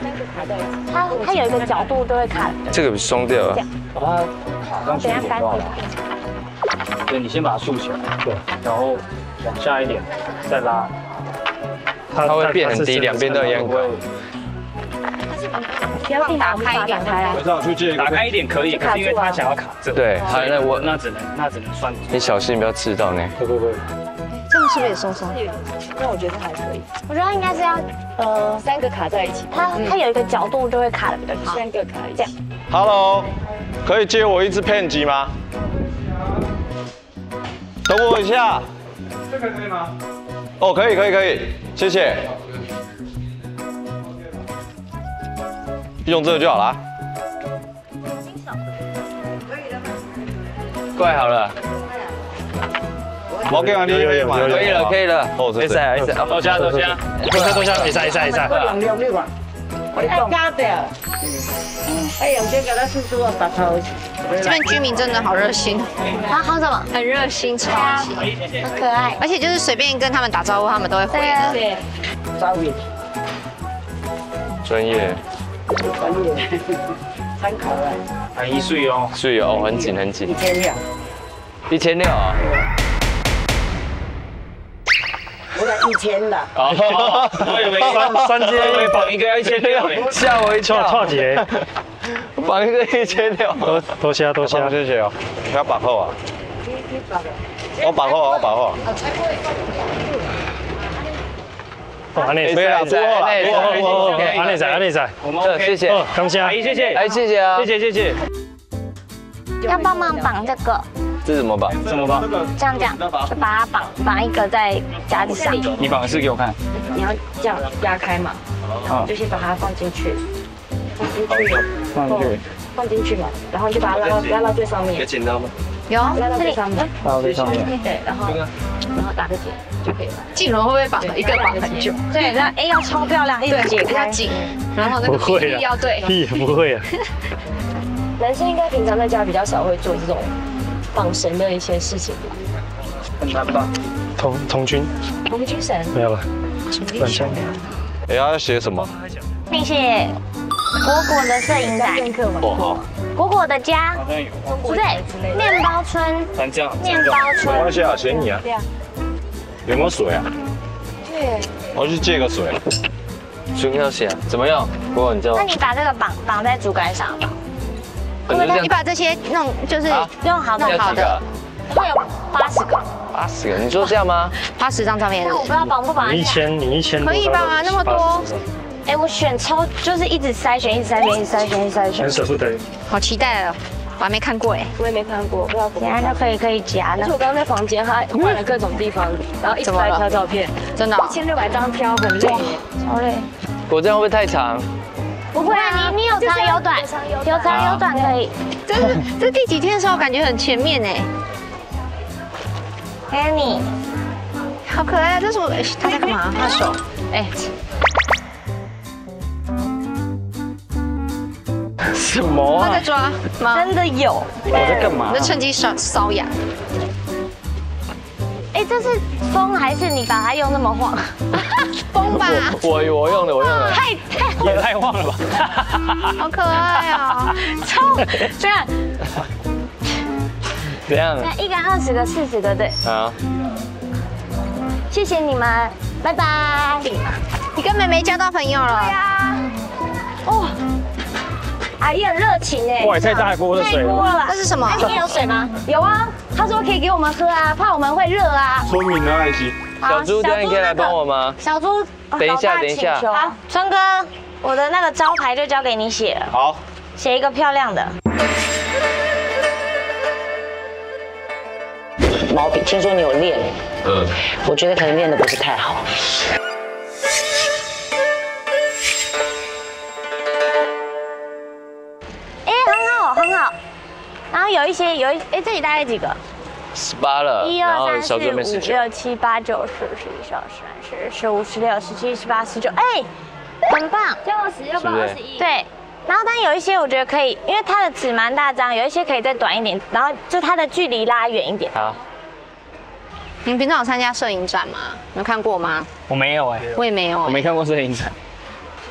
那个卡带，它它有一个角度都会卡。这个松掉了。把它卡上去等一下干掉。对，你先把它竖起来，对，然后往下一点，再拉。它会变很低，两边都一样高。不要定打开一点开啊。打开一点可以，可是因为他想要卡这，对好那我那只能那只能算。你小心不要刺到呢。会不会？这样是不是也松松？那我觉得还可以。我觉得应该是要呃三个卡在一起，它它有一个角度就会卡的比较好。三个卡一这样起。Hello，可以借我一支片机吗？等我一下。这个可以吗？哦，可以，可以，可以，谢谢。用这个就好了。怪好了，我给你有有有有可以了，可以了。哦，没事没事，多加多加，多下多下，没晒没晒没晒。我讲加掉。哎，用这个来试试我白头。这边居民真的好热心，啊，好什么？很热心，超级，好可爱。而且就是随便跟他们打招呼，他们都会回对。啊，对，招远，专业，专业，参考啊，很易碎哦。碎哦，很紧很紧一，千六，一千六啊。一千的。哦，我以为三三阶我以为绑一个要一千六。吓我一跳跳。错节，绑一个一千六。多多下多谢。谢谢哦。不要绑后啊。我绑后，我绑后。哦，安内没啦不好啦哦哦哦哦，安内仔安内仔，我们谢谢。哦，感谢。阿姨谢谢，哎，谢谢啊。谢谢谢谢。要帮忙绑这个，这是怎么绑？怎么绑？这样这样，就把它绑绑一个在夹子上。你绑的是给我看。你要这样压开嘛，好就先把它放进去，放进去，放进去。放进去嘛，然后就把它拉到拉到最上面，有剪刀吗？有拉到最上面，到最上面。对，然后然后打个结就可以了。静茹会不会绑一个绑很久？对，那哎要超漂亮，一直解开。要紧，然后那个比不会啊例要对。(laughs) 也不会啊。(laughs) 男生应该平常在家比较少会做这种绑绳的一些事情吧。很难吧？童童军红军神，没有了，乱枪。哎，要写什么？并且果果的摄影展，哦好，果果的家，好像有，不对，面包村，咱这样，面包村没村关。系啊，随你啊。有没有水啊？对。我要去借个水。水要写啊，怎么样？不过你知道那，你把这个绑绑在竹竿上，可你把这些弄就是好用好弄好的会有八十个。八十个，你说这样吗？八十张照片。那我不知道绑不绑一千，你一千可以吧？那么多，哎，我选超就是一直筛选，一直筛选，一直筛选，一直筛选很。舍不得。好期待哦！我还没看过哎。我也没看过，不知道怎么等一下就可以可以夹呢而且。我刚刚在房间，他换了各种地方，然后一直在挑照片，真的哦一千六百张挑，很累耶。好嘞。我这样会不会太长？不会啊，你你有长有短，有长有短可以。这是 (laughs) 这第几天的时候感觉很前面哎，给你，好可爱啊！这是我他在干嘛？他手哎，什么啊他在？抓吗？真的有。我在干嘛你在？趁机搔搔痒。哎，这是风还是你把它用那么晃？风吧，我我用的，我用的。太太也太晃了吧！好可爱哦！(laughs) 超这样，怎样？那一个二十个、四十个，对。啊，谢谢你们，拜拜。你跟妹妹交到朋友了。对啊。哦，阿姨很热情哎。哇，也太大锅的水了。太多了吧？这是什么哎里面有水吗？有啊，他说可以给我们喝啊，怕我们会热啊。聪明的爱心。小猪，等一下你可以来帮我吗？小猪，哦等一下等一下好，川哥，我的那个招牌就交给你写了，好，写一个漂亮的。毛笔，听说你有练，嗯，我觉得可能练的不是太好。些有一哎，这里大概几个？十八了，一二三四。五六七八九十十一十二十三十四十五十六十七十八十九，哎，很棒。这样十要是不是对，然后但有一些我觉得可以，因为它的纸蛮大张，有一些可以再短一点，然后就它的距离拉远一点。好，你们平常有参加摄影展吗？有看过吗？我没有哎，我也没有哎。我没看过摄影展，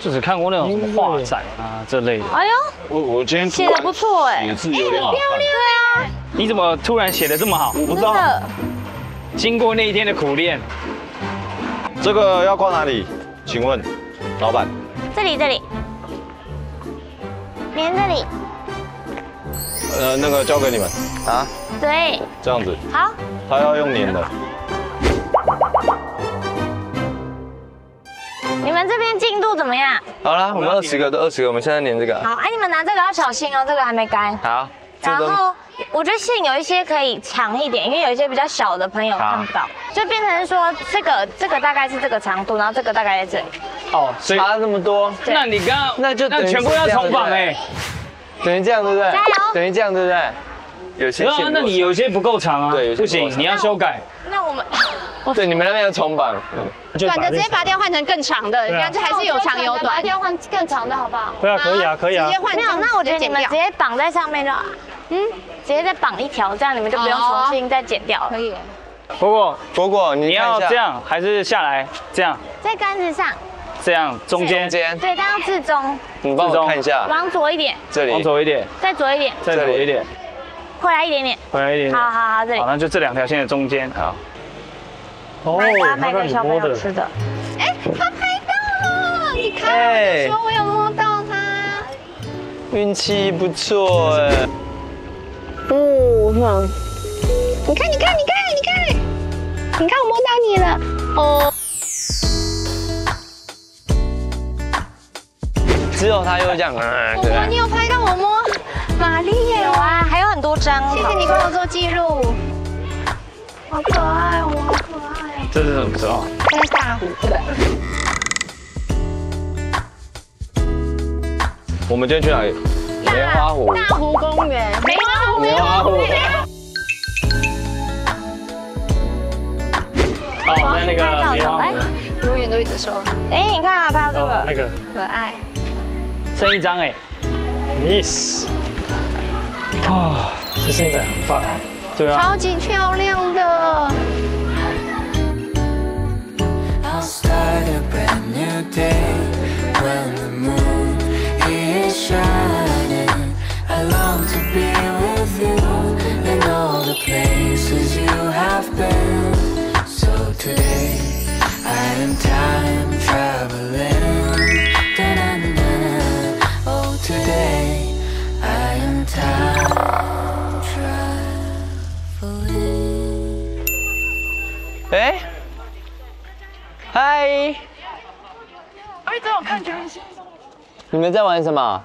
就只看过那种什么画展啊这类的。哎呦，我我今天写的不错哎，写字有点好看。对啊，你怎么突然写的这么好？我不知道。经过那一天的苦练，这个要挂哪里？请问，老板？这里这里，连这里，呃，那个交给你们啊，对，这样子，好，他要用粘的。你们这边进度怎么样？好啦，我们二十个都二十个，我们现在粘这个。好，哎，你们拿这个要小心哦，这个还没干。好，然后我觉得线有一些可以长一点，因为有一些比较小的朋友看不到，就变成说这个这个大概是这个长度，然后这个大概在这里。哦，所以差那么多，那你刚刚那就等于那全部要重绑哎。等于这样对不对？加油等于这样对不对？有些那你有些不够长啊，对不行，你要修改。那我们 (laughs) 对你们那边要重绑，就短的直接拔掉，换成更长的，对啊。这还是有长有短。要换更长的好不好？对啊，可以啊，可以啊。直接。换没有，那我觉得你们直直接接绑在上面就好，嗯，直接再绑一条，这样你们就不用重新再剪掉了。可以。不过果果你要这样还是下来？这样？在杆子上，这样中间。中间，对，但要至中，你帮我看一下。往左一点，这里。往，左一点，再左一点，再左一点，回来一点点。回来一点点。好好好，这里好，。那就这两条线的中间。好，哦买它他让买给小朋友吃的。哎，他拍到了，你看，哎说我有摸到他。运气不错哎。嗯，你看，你看，你看，你看，你看我摸到你了。哦，只有他又这样，嗯，我对摸，你有拍到我摸玛丽耶有！啊，还有很多张。谢谢你帮我做记录，好可爱哦，好可爱哦。这是什么时候？这是大湖，对。我们今天去哪里？莲花湖，大湖公园，梅花湖，莲花湖。哦，在那个莲花永远都一直说哎，你看啊，拍到这个，哦那个可爱。剩一张哎。miss，啊，这现在很棒。对啊。超级漂亮的。们在玩什么？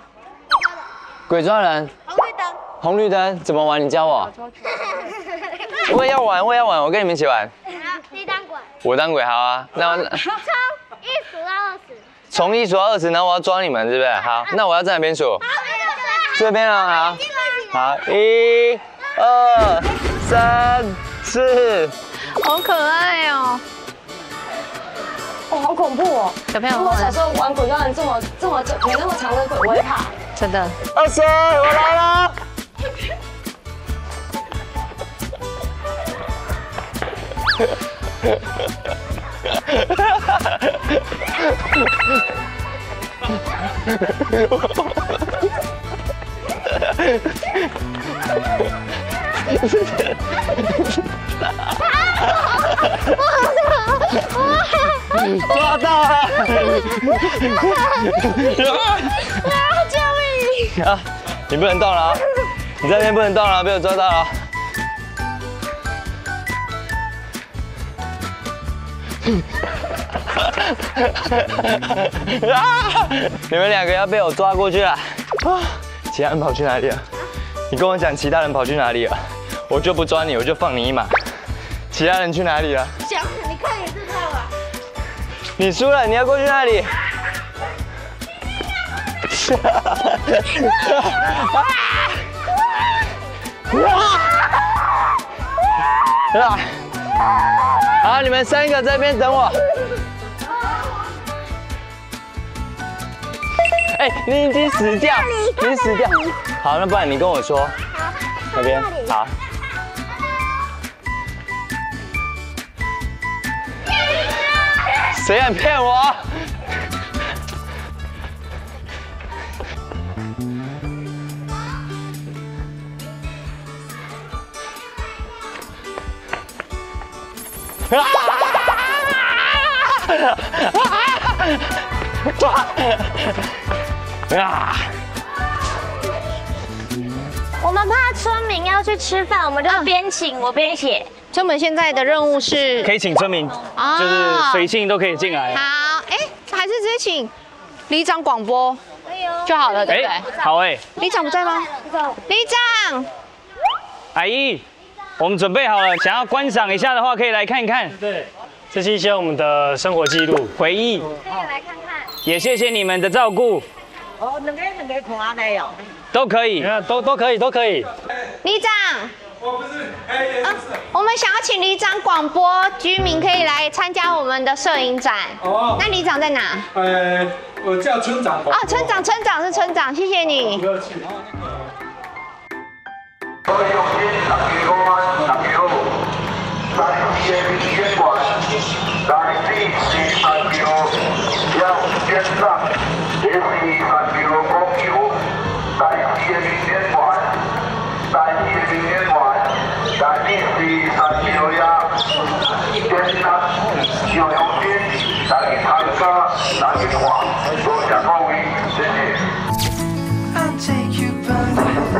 鬼抓人。红绿灯。红绿灯怎么玩？你教我。(laughs) 我也要玩，我也要玩，我跟你们一起玩。你当鬼，我当鬼好啊，那我从一数到二十。从一数到二十，然后我要抓你们，是不是？好，那我要在哪边数？这边啊，好，好，一、二、三、四。好可爱哦！哦，好恐怖哦！小朋友如果小时候玩鬼抓人这么这么久没那么长的鬼，我也怕。真的。二十，我来了。(laughs) 抓到了！救命！啊，你不能动了啊！你在那边不能动了，被我抓到了。啊！你们两个要被我抓过去了。啊！其他人跑去哪里了？你跟我讲，其他人跑去哪里了？我就不抓你，我就放你一马。其他人去哪里了？想你看也知道啊。你输了，你要过去哪里？(laughs) (laughs) 啊！好，你们三个在那边等我。哎、你已经死掉，你死掉。好，那不然你跟我说。那边好。谁敢骗我？啊！(laughs) 我们怕村民要去吃饭，我们就边请我边写。所以我们现在的任务是可以请村民，啊就是随性都可以进来。好，哎，还是直接请里长广播就好了，对不对？哎，好哎，里长不在吗？里长，阿姨，我们准备好了，想要观赏一下的话，可以来看一看。对，这是一些我们的生活记录、回忆，可以来看看。也谢谢你们的照顾，哦，两个两个看安尼哦。都可以，都都可以，都可以。里长。我不是，啊，我们想要请里长广播，居民可以来参加我们的摄影展。哦那里长在哪？呃，我叫村长。哦，村长，村长是村长，谢谢你。不客气。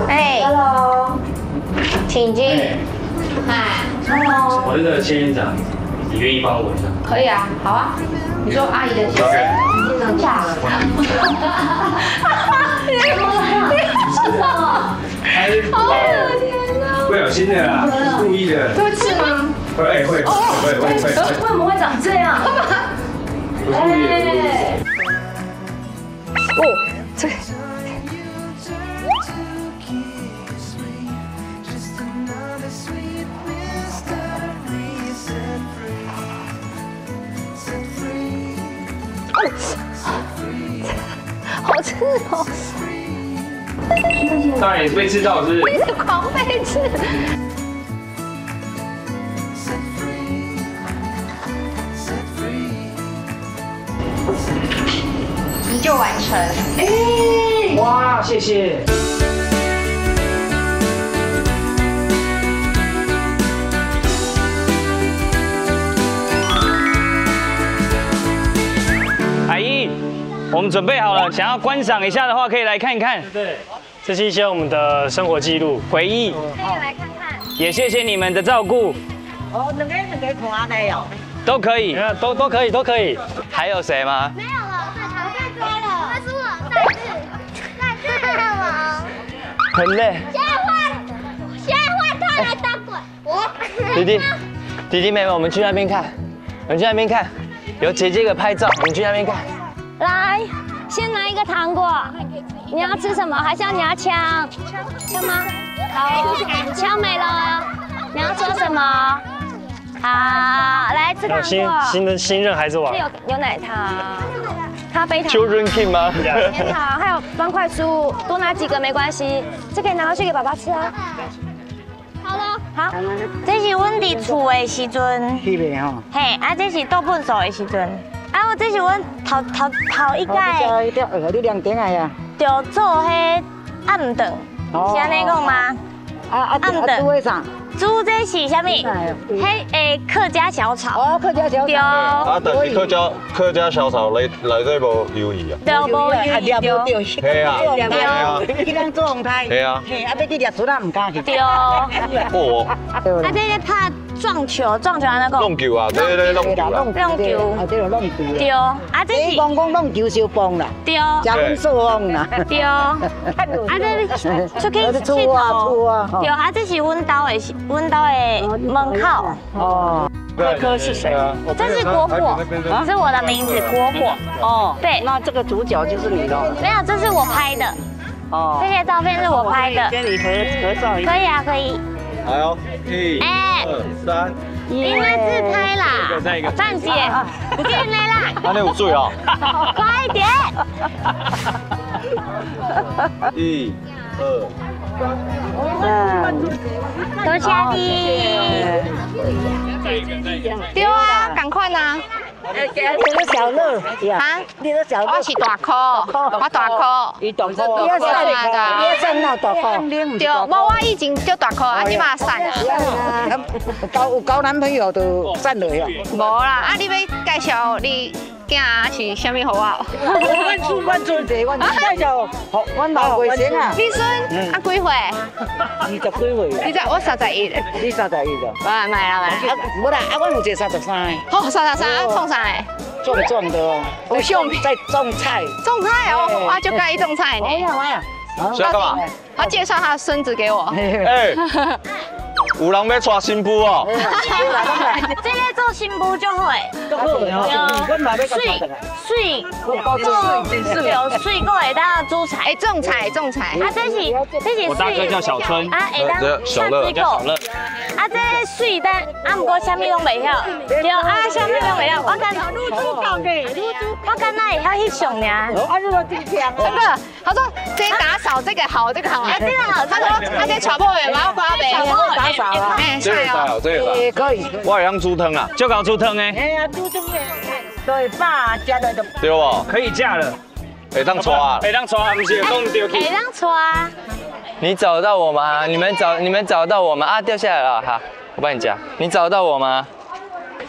哎，Hello，请进。嗨，Hello，我这个仙人掌，你愿意帮我一下？可以啊，好啊。你说阿姨的先生能炸了。好恶天啊！不小心的啦，故意的。会吃吗？会会会会会会。为什么会长这样？不是故意的。哦，这。好吃哦！当然也是被吃到，是不是？一直狂被吃。你就完成。哎，哇，谢谢。我们准备好了，想要观赏一下的话，可以来看一看。对，这是一些我们的生活记录、回忆。可以来看看。也谢谢你们的照顾，哦，两个两个看的哦。都可以，都都可以，都可以。还有谁吗？没有了，太长太多了。他是我，赛事，赛事我。很累。现在换，现在换他来当鬼。我。弟弟，弟弟妹妹，我们去那边看，我们去那边看，有姐姐给拍照，我们去那边看。来，先拿一个糖果。你要吃什么？还是要你要枪？枪吗？好，枪没了。你要说什么？好，来吃糖有新果。新的新任孩子王是，有牛奶糖、咖啡糖、Children King 吗？甜糖，还有方块酥，多拿几个没关系，这可以拿回去给爸爸吃啊。好了，好，这是阮伫厝的时阵。嘿，啊，这是豆腐熟的时阵，啊，我这是阮头头头一届一条鹅，你两点来呀？就做迄暗顿，是安尼讲吗？啊啊，暗啊，煮的啥？煮这是啥物？迄诶客家小炒。哦，客家小炒。对。啊，但是客家客家小炒内内底无鱿鱼啊。对，无啊，抓无着。系啊，对系啊，去咱做红台。系啊嘿，啊，要去抓出咱唔敢去。对。哦，啊，这个拍撞球，撞球安尼讲。弄球啊，对对弄球啊。弄球。啊，这个弄球。对。啊，这是。讲讲弄球小棒啦。对。加分数棒啦。对。(laughs) 啊，这出去 (laughs) 出啊出啊。对，啊，这是阮兜的，阮兜的门口。哦。哥哥是谁啊？这是果果，是我的名字果果。哦。对。那这个主角就是你了。没有，这是我拍的。哦。这些照片是我拍的。跟你合合照一下。可以啊，可以。来哦，一、二、三。应该自拍啦。再一个。范姐，进来啦。那你有水哦。快点。一、二。多谢你。对啊，赶快呐！这个小乐啊，你个小乐，我是大颗，我大颗，伊大颗，你要散的，你要散到大颗，对，无我以前就大颗，啊，即马散啊。交有交男朋友就散了呀。无啦，啊，你要介绍你囝是啥物好啊？我出我做者，我介绍，我老卫生啊。你孙啊几岁？二十几岁。你知我三十一，你三十一了。买买啦买。啊，无啦，啊，我有一个三十三。好，三十三，啊，创啥诶？壮壮的哦。有相片。在种菜。种菜哦，我就介意种菜呢。哎呀妈呀！是要干嘛？他介绍他的孙子给我。哎，有人要娶新妇哦。(laughs) 这个做新妇就会。水水，做有水过会当煮菜。哎，种菜种菜。啊，这是这是水。我大哥叫小春。啊，会当小乐叫小乐。啊，这水但啊，不过啥物拢袂晓。对啊，啥物拢袂晓。我干入珠搞的，入珠。我干那会晓翕相尔。啊，你个真强。真的，他说这打扫这个好，这个好。哎，这个好。他说他在传播员，然后发呗。打扫啊。哎，这个菜哦，这个也可以。我会用猪汤啊。就搞猪汤诶。哎呀，猪汤诶。对，爸加的就。对哦？可以嫁了。会当娶啊？会当娶，不是讲丢去。会当娶啊。你找得到我吗？你们找你们找得到我吗？啊，掉下来了，好，我帮你夹。你找得到我吗？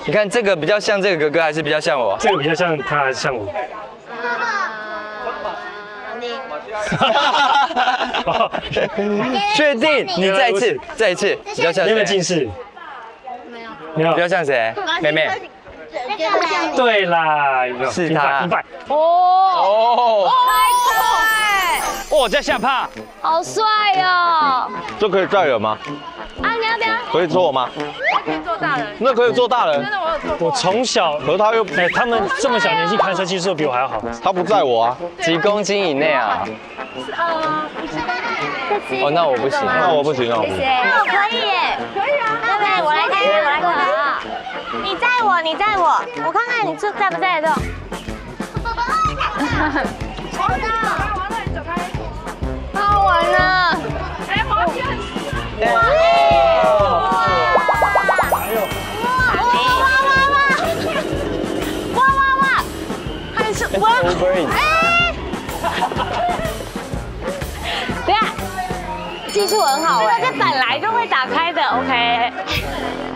你看这个比较像这个哥哥，还是比较像我？这个比较像他，还是像我？(laughs) 确定？你再一次，再一次，不要像有没有？近视？没有。比较像谁？妹妹。对啦，有没有？是他。哦哦。哦，在下帕。好帅哦！这可以载人吗？啊，你要不要？可以坐吗？可以坐大人。那可以坐大人。真的，我有做过。我从小，可是他又哎，他们这么小年纪开车技术比我还要好。他不载我啊。几公斤以内啊？呃，哦，那我不行，那我不行哦。谢谢。那我可以耶。可以啊。对不对？我来看看，我来看看啊。你载我，你载我，我看看你这载不载得动。(laughs) 好玩呢。哎，滑雪。哇！哇哇哇哇！哇哇哇！还是哇！哎！对啊，技术很好哎，这个是本来就会打开的，OK。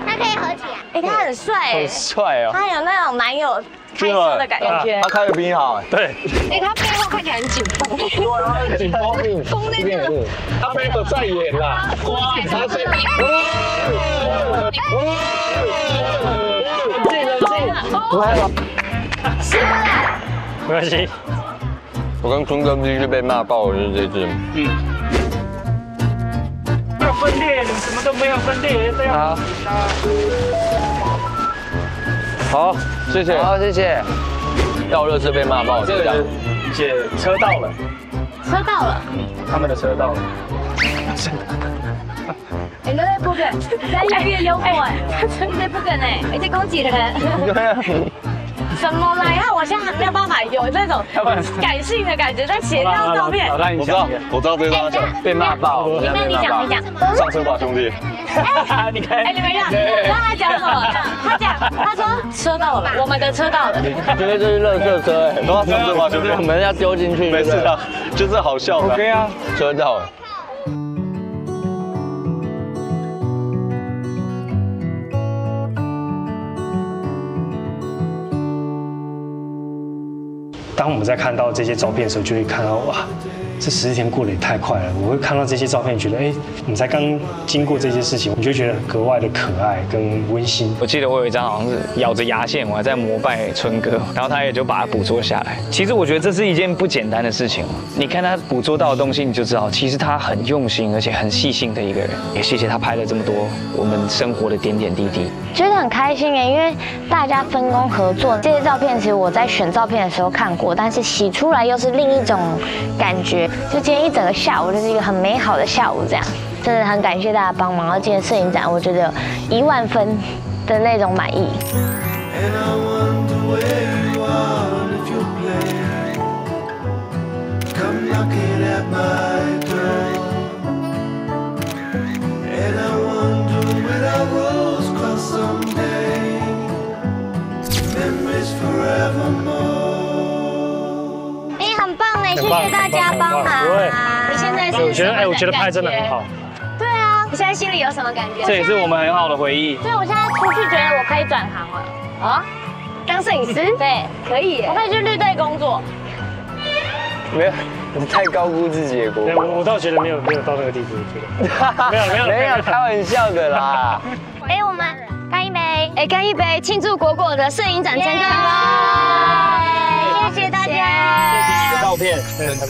它可以合起来。哎，他很帅哎好，帅哦。他有那种男友开车的感觉。他开的比你好哎。对，哎，他背后看起来很紧绷。紧绷，绷在这。他没有在演啦。哇，他谁？进了进，来了，没关系。我跟坤哥必须被骂爆，就是这只。嗯。分裂，什么都没有分裂，这样。好，谢谢。好，谢谢。倒热是被骂爆，这个姐车到了，车到了，他们的车到了。哎，你在不肯，在越越幽默哎，你在不肯哎，你在攻击人。什么啦？你看我现在还没有办法有那种 (laughs) 感性的感觉，在写那张照片。我知道，我知道这张照被骂爆。你那你讲，你讲。上车吧，兄弟。(laughs) 你看，哎，你们看，你知道他讲什么？他讲，他说车到了，(laughs) 我们的车到了。觉得这是垃圾车哎，都要上车吧，兄弟。我们要丢进去。没事的，就是好笑的。OK 啊，车到了。当我们在看到这些照片的时候，就会看到哇，这十四天过得也太快了。我会看到这些照片，觉得哎，你才刚经过这些事情，你就觉得格外的可爱跟温馨。我记得我有一张好像是咬着牙线，我还在膜拜春哥，然后他也就把它捕捉下来。其实我觉得这是一件不简单的事情哦。你看他捕捉到的东西，你就知道其实他很用心，而且很细心的一个人。也谢谢他拍了这么多我们生活的点点滴滴。觉得很开心耶，因为大家分工合作。这些照片其实我在选照片的时候看过，但是洗出来又是另一种感觉。就今天一整个下午就是一个很美好的下午，这样真的很感谢大家帮忙。然后今天摄影展，我觉得一万分的那种满意。Forevermore. 谢谢大家帮忙。你现在是我觉得哎，我觉得拍真的很好。对啊，你现在心里有什么感觉？这也是我们很好的回忆。对，我现在出去觉得我可以转行了。啊？当摄影师？(laughs) 对，可以。我可以去绿队工作。没有，你太高估自己的国对，我我倒觉得没有没有到那个地步，我觉得 (laughs) 没有没有没有 (laughs) 开玩笑的啦。哎，我们干一杯，哎，干一杯，庆祝果果的摄影展成功！照片，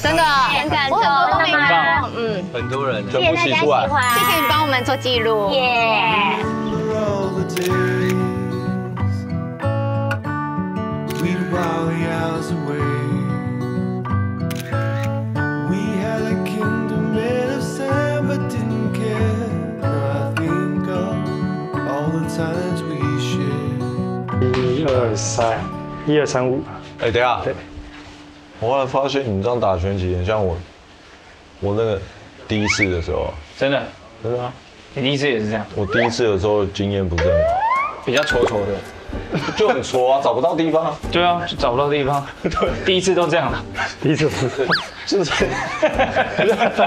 真的很感动，真的吗？嗯，很多人谢谢大家喜欢，谢谢你帮我们做记录，耶。all the days we'd while the hours away. We had a kingdom made of sand, but didn't care. Now I think of all the times we shared. 一二三，一二三五。哎，等一下，对，我后来发现你这样打拳击很像我，我那个第一次的时候，真的，真的啊，你第一次也是这样，我第一次的时候经验不是很好，比较丑丑的。(laughs) 就很挫啊，找不到地方啊。对啊，就找不到地方。对，第一次都这样。第一次不是，不 (laughs) 是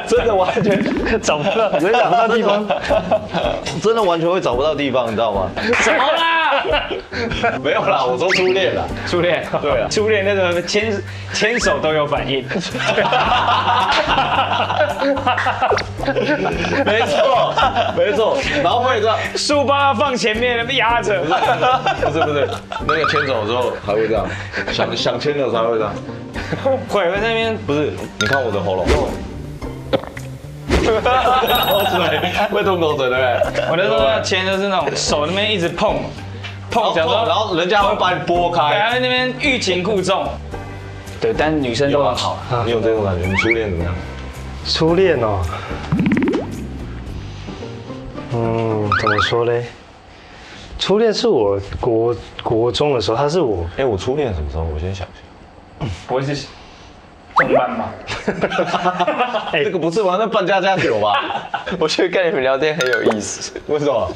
真的完全找不到，(laughs) 真的找不到地方，真的完全会找不到地方，你知道吗？什么啦？没有啦，我说初恋啦，初恋，对啊，初恋那个牵牵手都有反应。没错，没错，然后会这样，书包放前面，被压着。不是不是，那个牵手的时候还会这样，想想牵的才会这样。会会那边不是，你看我的喉咙。(laughs) 口水会吐口水对不对？我那时候牵就是那种手那边一直碰碰，然后然后人家会把你拨对，开。还在那边欲擒故纵。对，但女生都很好。你有这种感觉？你初恋怎么样？初恋哦，嗯，怎么说嘞？初恋是我国国中的时候，他是我，哎，我初恋什么时候？我先想一下。(laughs) 不会是中班吧？(laughs) 哎，这个不是吗？那半家家酒吧？(laughs) 我觉得跟你们聊天很有意思，为什么？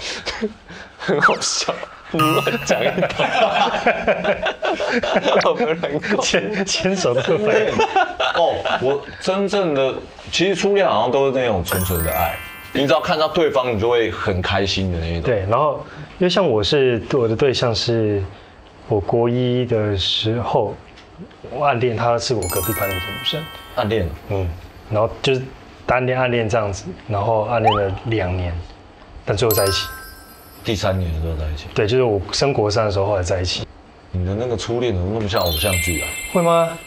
很好笑，你乱讲一通，好不能够牵牵手的部分。哦，我真正的其实初恋好像都是那种纯纯的爱，你只要看到对方，你就会很开心的那一种。对，然后因为像我是我的对象是我国一的时候，我暗恋她是我隔壁班的一个女生，暗恋，嗯，然后就是单恋暗恋这样子，然后暗恋了两年，但最后在一起。第三年的时候在一起。对，就是我升国三的时候后来在一起。你的那个初恋怎么那么像偶像剧啊？会吗？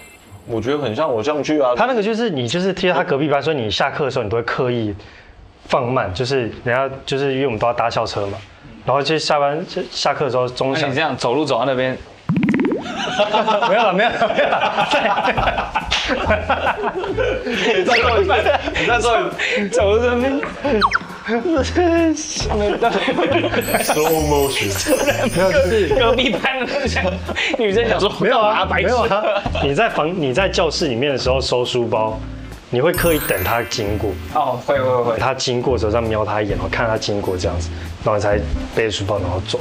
我觉得很像偶像剧啊。他那个就是你就是贴他隔壁班，所以你下课的时候你都会刻意放慢，就是人家就是因为我们都要搭校车嘛，然后就下班就下课的时候中那下你这样走路走到那边，没有了没有了没有了，你再做一半，你再做走这边。slow motion，没有就是 (laughs) 隔壁班的那个女生想说没有啊，白痴。没有啊。你在房你在教室里面的时候收书包，你会刻意等他经过。哦，会会会。他经过的时候，再瞄他一眼，然后看他经过这样子，然后你才背着书包然后走。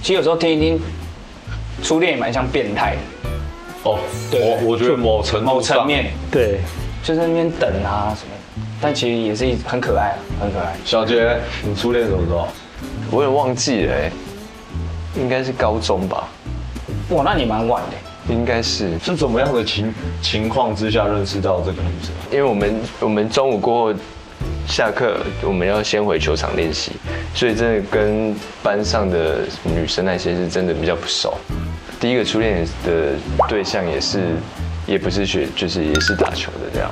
其实有时候听一听，初恋也蛮像变态的。哦，对，我我觉得某程度某层面，对，就在那边等啊什么的，但其实也是一很可爱，很可爱。小杰，你初恋什么时候？我有点忘记了哎，应该是高中吧，哇，那你蛮晚的。应该是是怎么样的情情况之下认识到这个女生？因为我们我们中午过后下课，我们要先回球场练习，所以真的跟班上的女生那些是真的比较不熟。第一个初恋的对象也是，也不是学，就是也是打球的这样，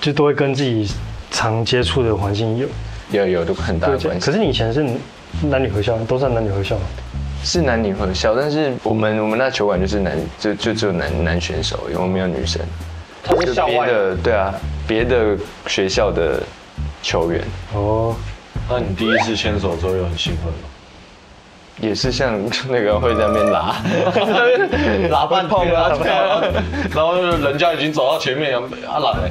就都会跟自己常接触的环境有有有都很大的关系。可是你以前是男女合校，都算男女合校吗？是男女合校，但是我们我们那球馆就是男就就只有男男选手，因为我们没有女生。他是校外别的，对啊，别的学校的球员。哦，那你第一次牵手的时候有很兴奋吗？也是像那个会在那边拉，(laughs) 拉半天啊，(laughs) 然后人家已经走到前面，啊来了，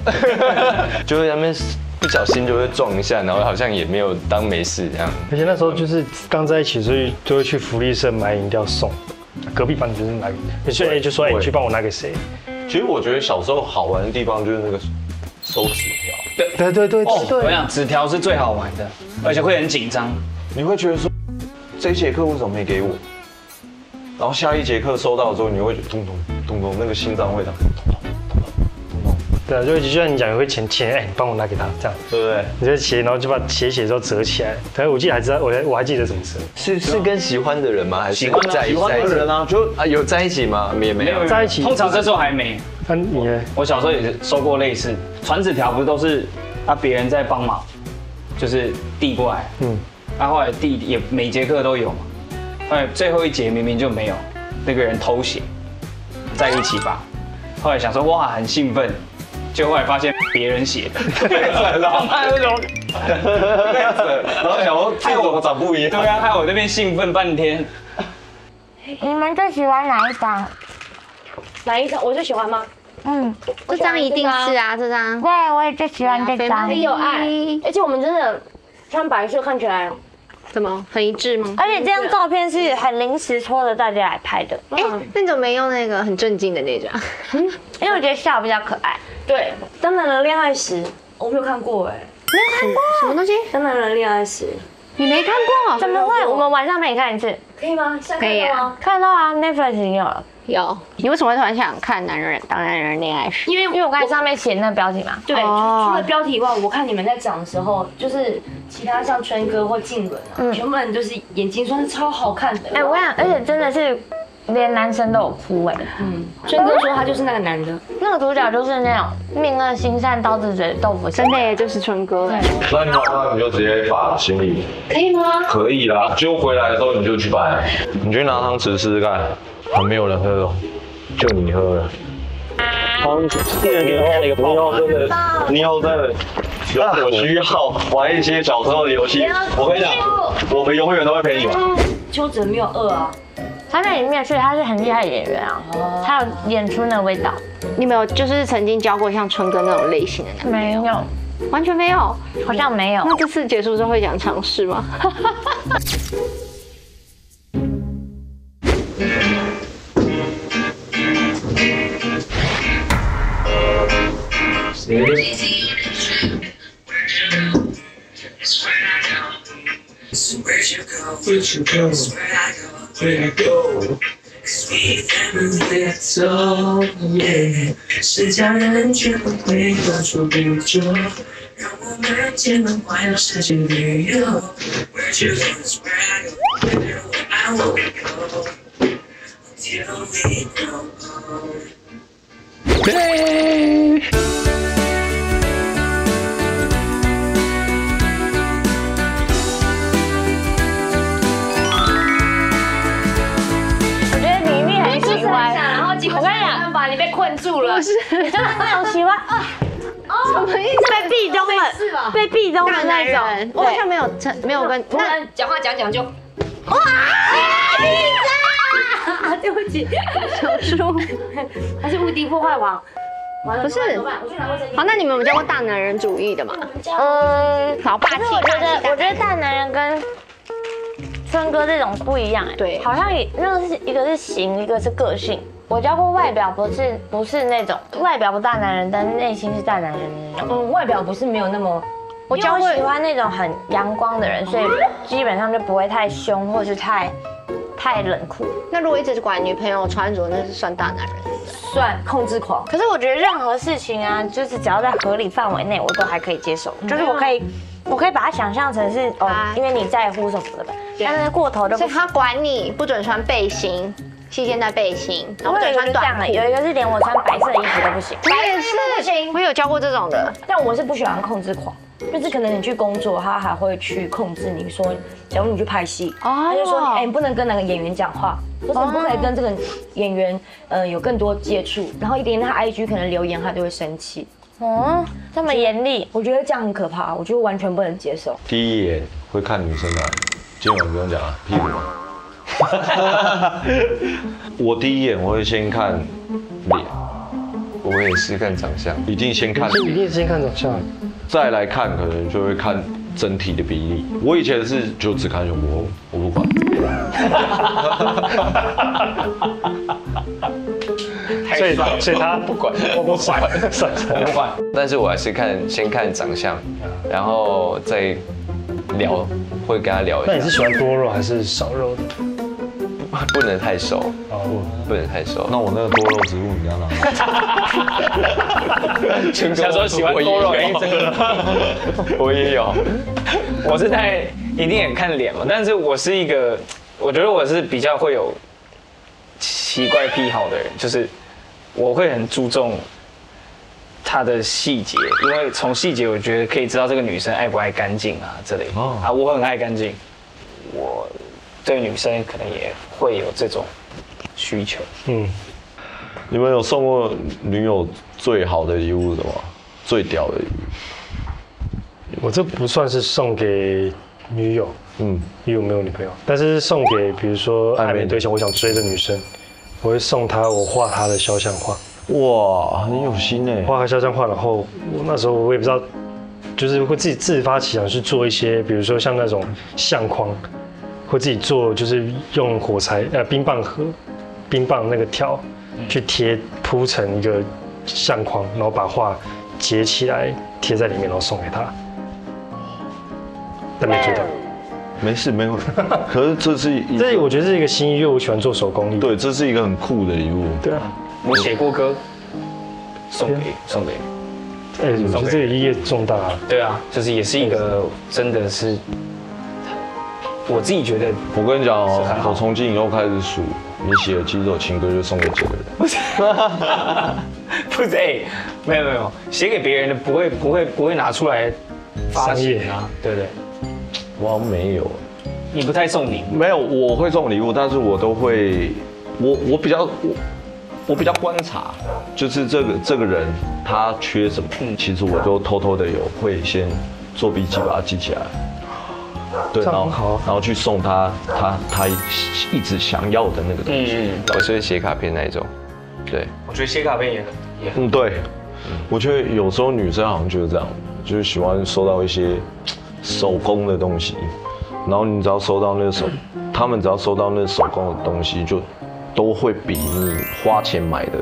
(laughs) 就会在那边不小心就会撞一下，然后好像也没有当没事这样。而且那时候就是刚在一起，所以就会去福利社买饮料送。隔壁班就是拿给，就说哎就说哎你去帮我拿给谁？其实我觉得小时候好玩的地方就是那个收纸条。对对对对哦，我想纸条是最好玩的，而且会很紧张。你会觉得说，这一节课为什么没给我？然后下一节课收到的时候，你会觉得咚咚咚咚，那个心脏会这样咚咚咚咚咚咚。对啊，就就像你讲，你会钱钱，哎，你帮我拿给他，这样，对不对？你就写，然后就把写写之后折起来。但是我记得还知道，我还我还记得怎么折。是是跟喜欢的人吗？还是喜欢的在喜欢的人啊，就啊有在一起吗？也没有在一起通常这时候还没。那你呢？我小时候也是收过类似传纸条，不是都是啊别人在帮忙，就是递过来，嗯，啊后来递也每节课都有嘛，后来最后一节明明就没有，那个人偷写，在一起吧，后来想说哇很兴奋，就后来发现别人写的，(laughs) 然后他那种，然后想说这怎么长不一样？对啊，害我那边兴奋半天。你们最喜欢哪一张？哪一张？我最喜欢吗？嗯，这张一定是啊，这张。对，我也最喜欢这张。很有爱，而且我们真的穿白色看起来怎么很一致吗？而且这张照片是很临时戳着大家来拍的，哎，那你怎么没用那个很正经的那张？(laughs) 因为我觉得笑比较可爱。对，当男人恋爱时，我没有看过哎，没有看过什么东西？当男人恋爱时，你没看过？怎么会？我们晚上陪你看一次，可以吗？可以啊看到吗？看到啊，Netflix 已经有了。有。你为什么会突然想看男人当男人恋爱时？因为因为我刚才上面写那个标题嘛。对，哦除了标题以外，我看你们在讲的时候，就是其他像春哥或静伦啊，全部人就是眼睛算是超好看的。哎，我想，而且真的是连男生都有哭哎。嗯，春哥说他就是那个男的，那个主角就是那种命恶心善、刀子嘴豆腐心，真的耶，就是春哥。那你晚上你就直接把行李，可以吗？可以啦，就回来的时候你就去搬，你去拿汤匙试试看，还没有人喝哦，就你喝了。汤匙，你以后真的，你以后真的。有我需要玩一些小时候的游戏，我跟你讲，我们永远都会陪你玩。邱泽没有饿啊，他在里面，所以他是很厉害的演员啊，他有演出那个味道。你没有就是曾经教过像春哥那种类型的男没有，完全没有，好像没有。那这次结束之后会想尝试吗？Where'd you go? Where'd Where I go? Sweet family, that's all, yeah. 是家人却不会多说不说，让我们结盟环游世界旅游。Where'd you go? Is where I go. Where I wanna go. Till we go home. 我了。不是，那种喜欢 (laughs) 啊。什么意思？被壁咚是吧的，被壁咚的那，种。我好像没有成没有跟突然讲话讲讲就，哇！(laughs) 对不起，小叔，他是无敌破坏王。完了不是好，那你们有教过大男人主义的吗？嗯，好霸气我觉得，我觉得大男人跟春哥这种不一样哎，对好像也那个是一个是型，一个是个性。我教过外表不是不是那种外表不大男人，但是内心是大男人的那种。嗯，外表不是没有那么，我教我喜欢那种很阳光的人，所以基本上就不会太凶或是太太冷酷。那如果一直管女朋友穿着，那是算大男人。算控制狂。可是我觉得任何事情啊，就是只要在合理范围内，我都还可以接受。就是我可以，我可以把它想象成是哦，因为你在乎什么的吧。但是过头就不所以他管你不准穿背心，细肩带背心，然后我有一个穿短裤。是这样的，有一个是连我穿白色的衣服都不行。我也是不行我有教过这种的。但我是不喜欢控制狂，就是可能你去工作，他还会去控制你说，假如你去拍戏，他就说，哎，你不能跟哪个演员讲话，或者你不可以跟这个演员，呃，有更多接触，然后一点点他 IG 可能留言，他就会生气。哦，这么严厉，我觉得这样很可怕，我觉得完全不能接受。第一眼会看女生的，今晚不用讲了，屁股嘛。(laughs) 我第一眼我会先看脸，我也是看长相，一定先看一定先看长相，再来看可能就会看整体的比例。我以前是就只看胸部，我不管。(laughs) 所以所以他不管，我不管，算了不管。但是我还是看先看长相，然后再聊，会跟他聊一下。那你是喜欢多肉还是少肉的？不能太熟，哦，不能太熟。那我那个多肉植物你要拿。(laughs) 想说喜欢多肉，我也有。我是在一定也看脸嘛，但是我是一个，我觉得我是比较会有奇怪癖好的人，就是我会很注重她的细节，因为从细节我觉得可以知道这个女生爱不爱干净啊这类的。啊，我很爱干净，我对女生可能也会有这种需求。嗯，你们有送过女友最好的礼物的吗？最屌的礼物？我这不算是送给女友，嗯，因为我没有女朋友，但是送给比如说暧昧对象，我想追的女生，我会送她我画她的肖像画。哇，很有心哎！画个肖像画，然后我那时候我也不知道，就是会自己自发奇想去做一些，比如说像那种相框，会自己做，就是用火柴呃冰棒盒、冰棒那个条去贴铺成一个相框，然后把画截起来贴在里面，然后送给他。但没做到，没事没有。(laughs) 可是这是一这我觉得是一个心意，因为我喜欢做手工艺。对，这是一个很酷的礼物。对啊，我写过歌，送给送给。哎，我觉得这个意义重大啊。对啊，就是也是一个真的是，我自己觉得，我跟你讲哦，我从今以后开始数，你写的几首情歌就送给几个人。不是，不是，哎，没有没有，写给别人的不会不会不会拿出来发行啊，对不对？我没有，你不太送礼物？没有，我会送礼物，但是我都会，我我比较我我比较观察，就是这个这个人他缺什么，其实我都偷偷的有会先做笔记把它记起来。对，然后，然后去送他他他一直想要的那个东西。嗯，我是会写卡片那一种。对，我觉得写卡片也很也很嗯，对，我觉得有时候女生好像就是这样，就是喜欢收到一些手工的东西，然后你只要收到那个手，他们只要收到那手工的东西，就都会比你花钱买的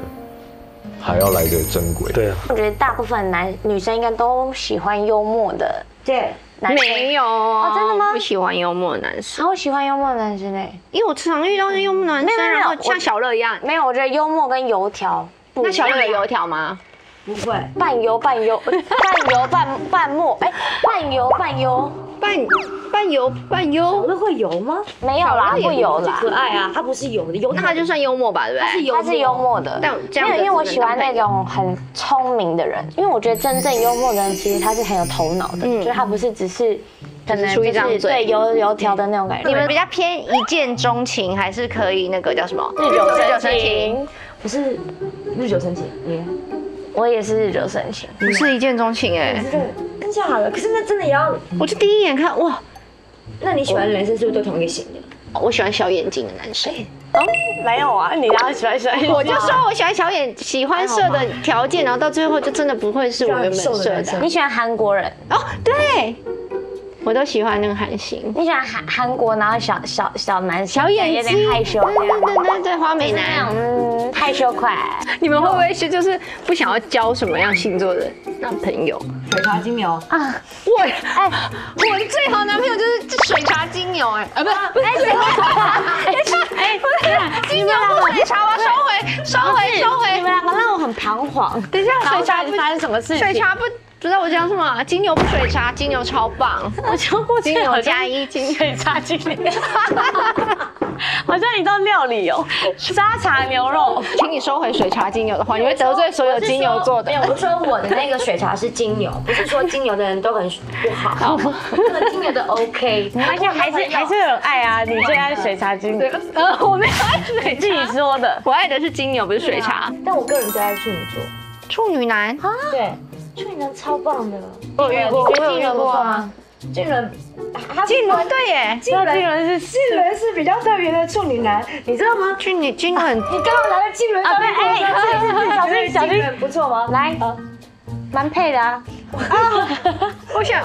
还要来的珍贵。对啊，我觉得大部分男女生应该都喜欢幽默的，对，男生没有哦真的吗不喜欢幽默的男生。啊，我喜欢幽默的男生哎，因为我常遇到那幽默男生，然后像小乐一样。没有，我觉得幽默跟油条不一样。那小乐有油条吗？不会，半油 (laughs) 半油，半油半半墨，哎，半油半油，半半油半油，那会油吗？没有啦，不油啦，可爱啊，它不是油的，油那他就算幽默吧，对不对？它是幽默。他是幽默的，但这样没有，因为我喜欢那种很聪明的人，因为我觉得真正幽默的人其实他是很有头脑的，就是他不是只是可能嗯出一就是张嘴对油油条的那种感觉。你们比较偏一见钟情，还是可以那个叫什么？日久生生情，不是日久生情，你我也是日久生情，不是一见钟情哎、真假的？可是那真的也要，我就第一眼看哇，那你喜欢的男生是不是都同一个型的？我喜欢小眼睛的男生。哦，没有啊，你哪有喜欢喜欢？我就说我喜欢小眼，喜欢色的条件，然后到最后就真的不会是我原本设的。你喜欢韩国人哦，对，我都喜欢那个韩星。你喜欢韩韩国，然后小小小男生，小眼有睛点害羞，对对对对对，花美男种。嗯害羞款。你们会不会是就是不想要交什么样星座的男朋友？水茶金牛啊，我哎，我最好的男朋友就是水茶金牛哎，啊不是不是哎水茶，哎金牛不水茶吗？收回收回收回，你们两个让我很彷徨。等一下水茶不发生什么事情？水茶不不知道我讲什么，金牛不水茶，金牛超棒，我讲过金牛加一，金水茶金牛，(laughs) 好像一道料理哦，沙茶牛肉。请你收回水茶金牛的话，你会得罪所有金牛座的没。有，我说我的那个水茶是金牛，(laughs) 不是说金牛的人都很不好，那个金牛的 OK，而且还是还是很爱啊！你最爱水茶金牛，呃，(laughs) 我没有爱水自己说的。我爱的是金牛，不是水茶。但我个人最爱处女座，处女男啊，对，处女男超棒的。我遇过，我有遇过啊轮不错吗？金轮，金轮对耶，金轮金轮是俊伦是比较特别的处女男，你知道吗？俊女俊伦，(laughs) 你刚刚拿了俊伦啊对哎小心小心不错吗？来，蛮配的啊。(laughs) 我想，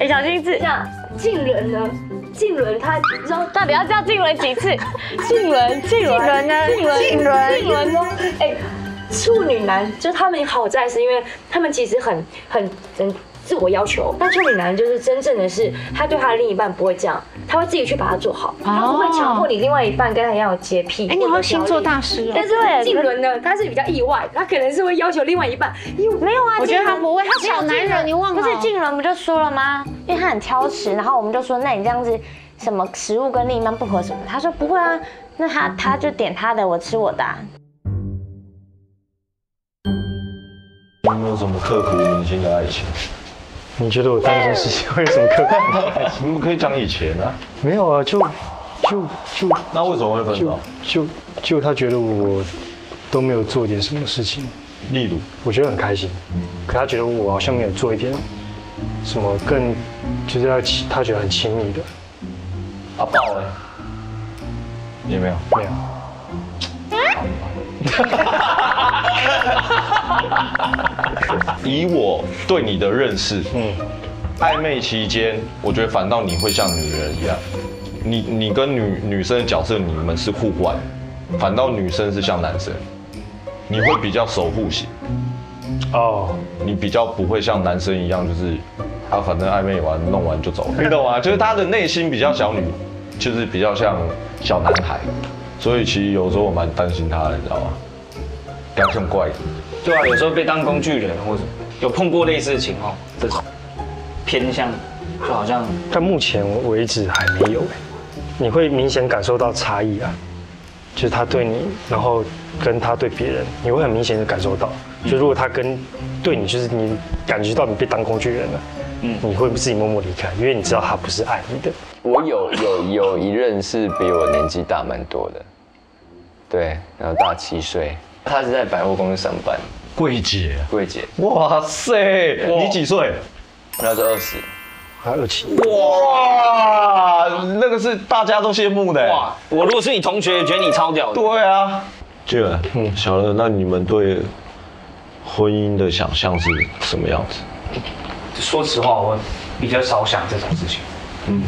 哎，小心字，这样金轮呢？俊伦他知道到底要叫静轮几次？(laughs) 静伦，静伦呢？静轮，静轮，静伦呢，哎，处女男就是他们好在是因为他们其实很很很自我要求，但处女男就是真正的是他对他的另一半不会这样，他会自己去把它做好，他不会强迫你另外一半跟他一样有洁癖。哎，你好星座大师哦。但是静伦呢，他是比较意外，他可能是会要求另外一半，没有啊，我觉得他不会，他小男人，你忘了？不是静伦不就说了吗？因为他很挑食，然后我们就说，那你这样子什么食物跟另一半不合什么？他说不会啊，那他他就点他的，我吃我的、啊。有没有什么刻骨铭心的爱情？你觉得我单身时期会有什么刻骨的爱情？你们可以讲以前啊。没有啊，就就就那为什么会分手？就就他觉得我都没有做点什么事情，例如，我觉得很开心，可他觉得我好像没有做一点什么更，就是要亲他觉得很亲密的。阿豹呢？也没有，没有。(laughs) 以我对你的认识，嗯，暧昧期间，我觉得反倒你会像女人一样，你你跟女女生的角色，你们是互换，反倒女生是像男生，你会比较守护型，哦，你比较不会像男生一样，就是啊，反正暧昧完弄完就走了，你懂吗？就是他的内心比较小女，就是比较像小男孩，所以其实有时候我蛮担心他的，你知道吗？比较像怪。对啊，有时候被当工具人，或者有碰过类似的情况，这种偏向就好像但目前为止还没有哎，你会明显感受到差异啊，就是他对你，然后跟他对别人，你会很明显的感受到，就如果他跟对你，就是你感觉到你被当工具人了，嗯，你会自己默默离开，因为你知道他不是爱你的。我有有有一任是比我年纪大蛮多的，对，然后大七岁，他是在百货公司上班，柜姐，柜姐，哇塞，你几岁？那是二十，还二七，哇，那个是大家都羡慕的。哇，我如果是你同学，觉得你超屌的。对啊，这个，嗯，小乐，那你们对婚姻的想象是什么样子？说实话，我比较少想这种事情。嗯，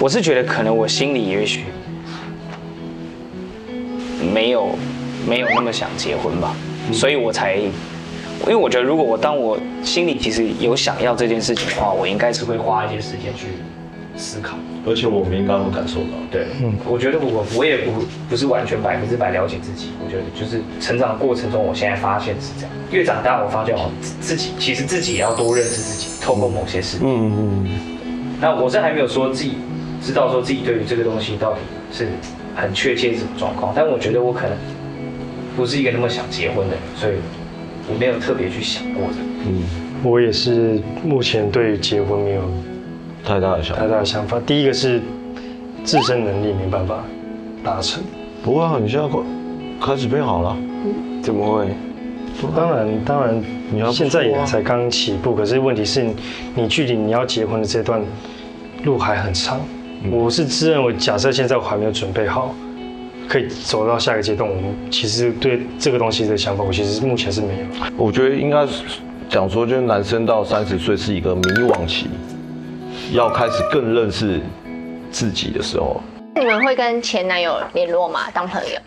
我是觉得可能我心里也许没有没有那么想结婚吧。所以我才，因为我觉得如果我当我心里其实有想要这件事情的话，我应该是会花一些时间去思考。而且我们应该会感受到。对，嗯我觉得我我也不不是完全百分之百了解自己，我觉得就是成长的过程中，我现在发现是这样。越长大，我发现哦，自自己其实自己也要多认识自己，透过某些事情。嗯嗯。那我这还没有说自己知道说自己对于这个东西到底是很确切什么状况，但我觉得我可能不是一个那么想结婚的人，所以我没有特别去想过这个。嗯，我也是目前对结婚没有太大的想太大的想法。第一个是自身能力没办法达成。不会啊，你现在快开始变好了。怎么会？当然，当然，你要现在也才刚起步，可是问题是，你距离你要结婚的这段路还很长。我是自认为，假设现在我还没有准备好，可以走到下一个阶段，我们其实对这个东西的想法，我其实目前是没有。我觉得应该是讲说，就是男生到三十岁是一个迷惘期，要开始更认识自己的时候。你们会跟前男友联络吗？当朋友？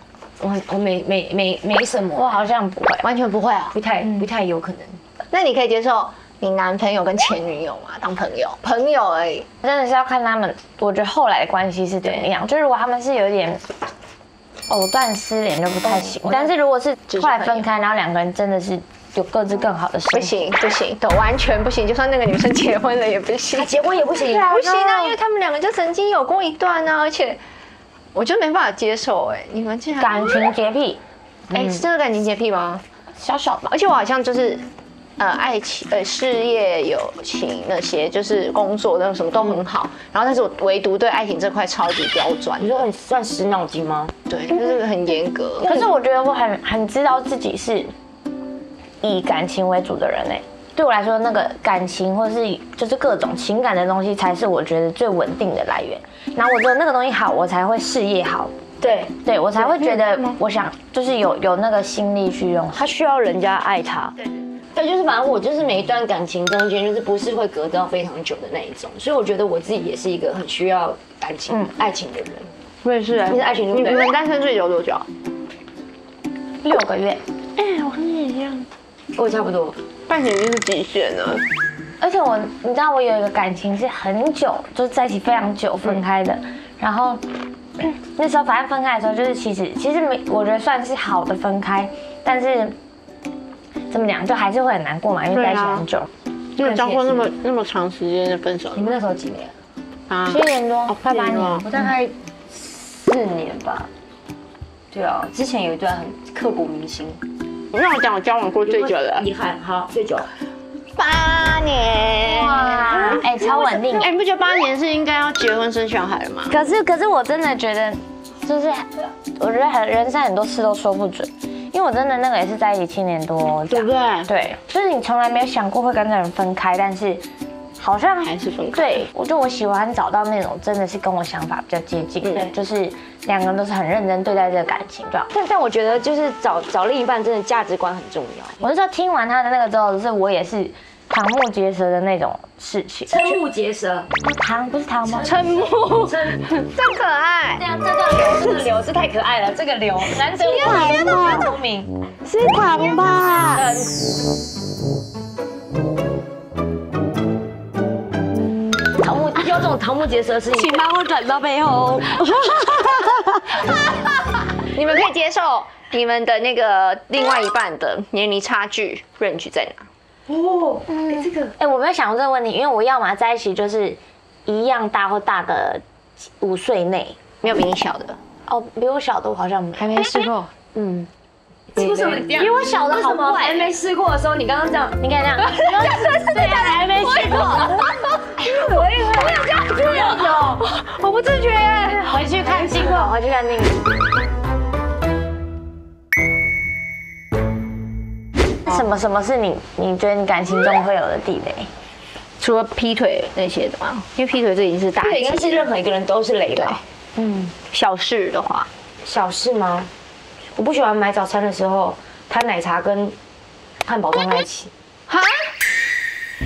我我没没没没什么，我好像不会，完全不会啊，不太不太有可能。那你可以接受你男朋友跟前女友吗？当朋友？朋友而已。真的是要看他们，我觉得后来的关系是怎么样。就如果他们是有点藕断丝连，就不太行。但是如果是后来分开，然后两个人真的是有各自更好的生活，不行不行，都完全不行。就算那个女生结婚了也不行，结婚也不行，(laughs) 不行啊，因为他们两个就曾经有过一段啊，而且我就没办法接受哎，你们竟然感情洁癖，哎，是这个感情洁癖吗？小小吧，而且我好像就是。呃，爱情、呃，事业、友情那些，就是工作那种什么都很好。然后，但是我唯独对爱情这块超级刁钻。你说很算死脑筋吗？对，就是很严格。(laughs) 可是我觉得我很很知道自己是以感情为主的人哎。对我来说，那个感情或是就是各种情感的东西，才是我觉得最稳定的来源。然后我觉得那个东西好，我才会事业好。对，对我才会觉得我想就是有有那个心力去用。他需要人家爱他。对。对，就是反正我就是每一段感情中间，就是不是会隔到非常久的那一种，所以我觉得我自己也是一个很需要感情、爱情的人。我也是，你是爱情路你们单身最久多久？六个月。哎，我跟你一样，我差不多，半年就是极限了。而且我，你知道我有一个感情是很久，就是在一起非常久分开的，然后 (clears throat) 那时候反正分开的时候，就是其实其实没，我觉得算是好的分开，但是。怎么讲，就还是会很难过嘛，因为在一起很久，因为交过那么那么长时间的分手。你们那时候几年？啊，七年多，快八年。我大概四年吧。对啊，之前有一段很刻骨铭心。那我讲我交往过最久的，遗憾，好，最久八年。哇，哎，超稳定。哎，你不觉得八年是应该要结婚生小孩了吗？可是，可是我真的觉得，就是我觉得很人生很多事都说不准。因为我真的那个也是在一起七年多，对不对？对，就是你从来没有想过会跟这人分开，但是好像还是分开。对，我就我喜欢找到那种真的是跟我想法比较接近的，就是两个人都是很认真对待这个感情，对吧？但但我觉得就是找找另一半真的价值观很重要。我是说听完他的那个之后，是我也是。瞠目结舌的那种事情，瞠目结舌，瞠不是瞠吗？瞠目，真可爱。对啊，这个刘，这个刘是太可爱了，这个刘难得天哪，聪明，是狂吧？瞠目有这种瞠目结舌的事情，请把我转到背后。(laughs) 你们可以接受你们的那个另外一半的年龄差距 range 在哪？哦，哎，这个，哎，我没有想过这个问题，因为我要嘛在一起就是一样大或大个五岁内，没有比你小的。哦，比我小的我好像还没试过。嗯，为什么？比我小的好怪。还没试过的时候，你刚刚这样，你看这样，(laughs) 对呀，还没试过。我也 (laughs) 我有这样子，有，我不自觉。回去看镜头，回去看镜头。什么什么是你你觉得你感情中会有的地雷？除了劈腿那些的吗？因为劈腿这已经是大，对，应该是任何一个人都是雷吧。嗯，小事的话，小事吗？我不喜欢买早餐的时候，他奶茶跟汉堡放在一起。哈？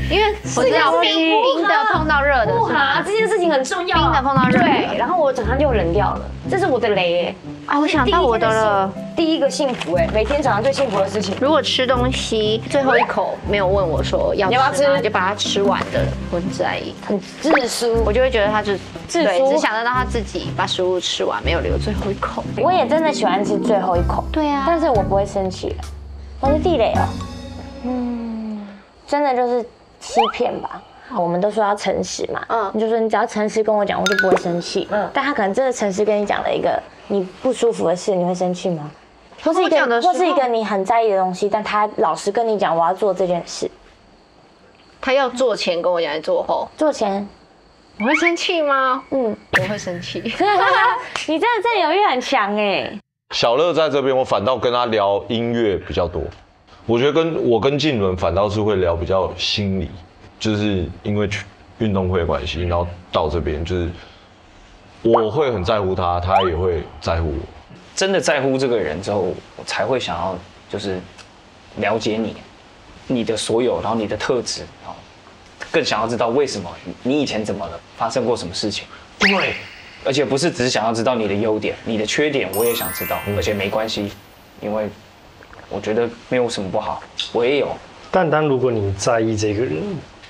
因为是要冰冰的碰到热的。哈，这件事情很重要啊，冰的碰到热的对，然后我早上就冷掉了，这是我的雷哎。啊，我想到我的了，第一个幸福哎，每天早上最幸福的事情。如果吃东西最后一口没有问我说要不要吃吗，就把它吃完的，我很在意，很自私，我就会觉得他是自对，私只想得到他自己把食物吃完，没有留最后一口。我也真的喜欢吃最后一口，对啊，但是我不会生气，我是地雷哦。嗯，真的就是欺骗吧。我们都说要诚实嘛，嗯，你就说你只要诚实跟我讲，我就不会生气。嗯，但他可能真的诚实跟你讲了一个你不舒服的事，你会生气吗？或是一个，或是一个你很在意的东西，但他老实跟你讲我要做这件事，他要做前跟我讲，还是做后？做前，我会生气吗？嗯，我会生气。(laughs) (laughs) 你真的占有欲很强哎。小乐在这边，我反倒跟他聊音乐比较多。我觉得跟我跟静伦反倒是会聊比较心理，就是因为去运动会的关系，然后到这边就是我会很在乎他，他也会在乎我。真的在乎这个人之后，我才会想要就是了解你，你的所有，然后你的特质，然后更想要知道为什么你以前怎么了，发生过什么事情。对，而且不是只是想要知道你的优点，你的缺点我也想知道，而且没关系，因为我觉得没有什么不好，我也有。但当如果你在意这个人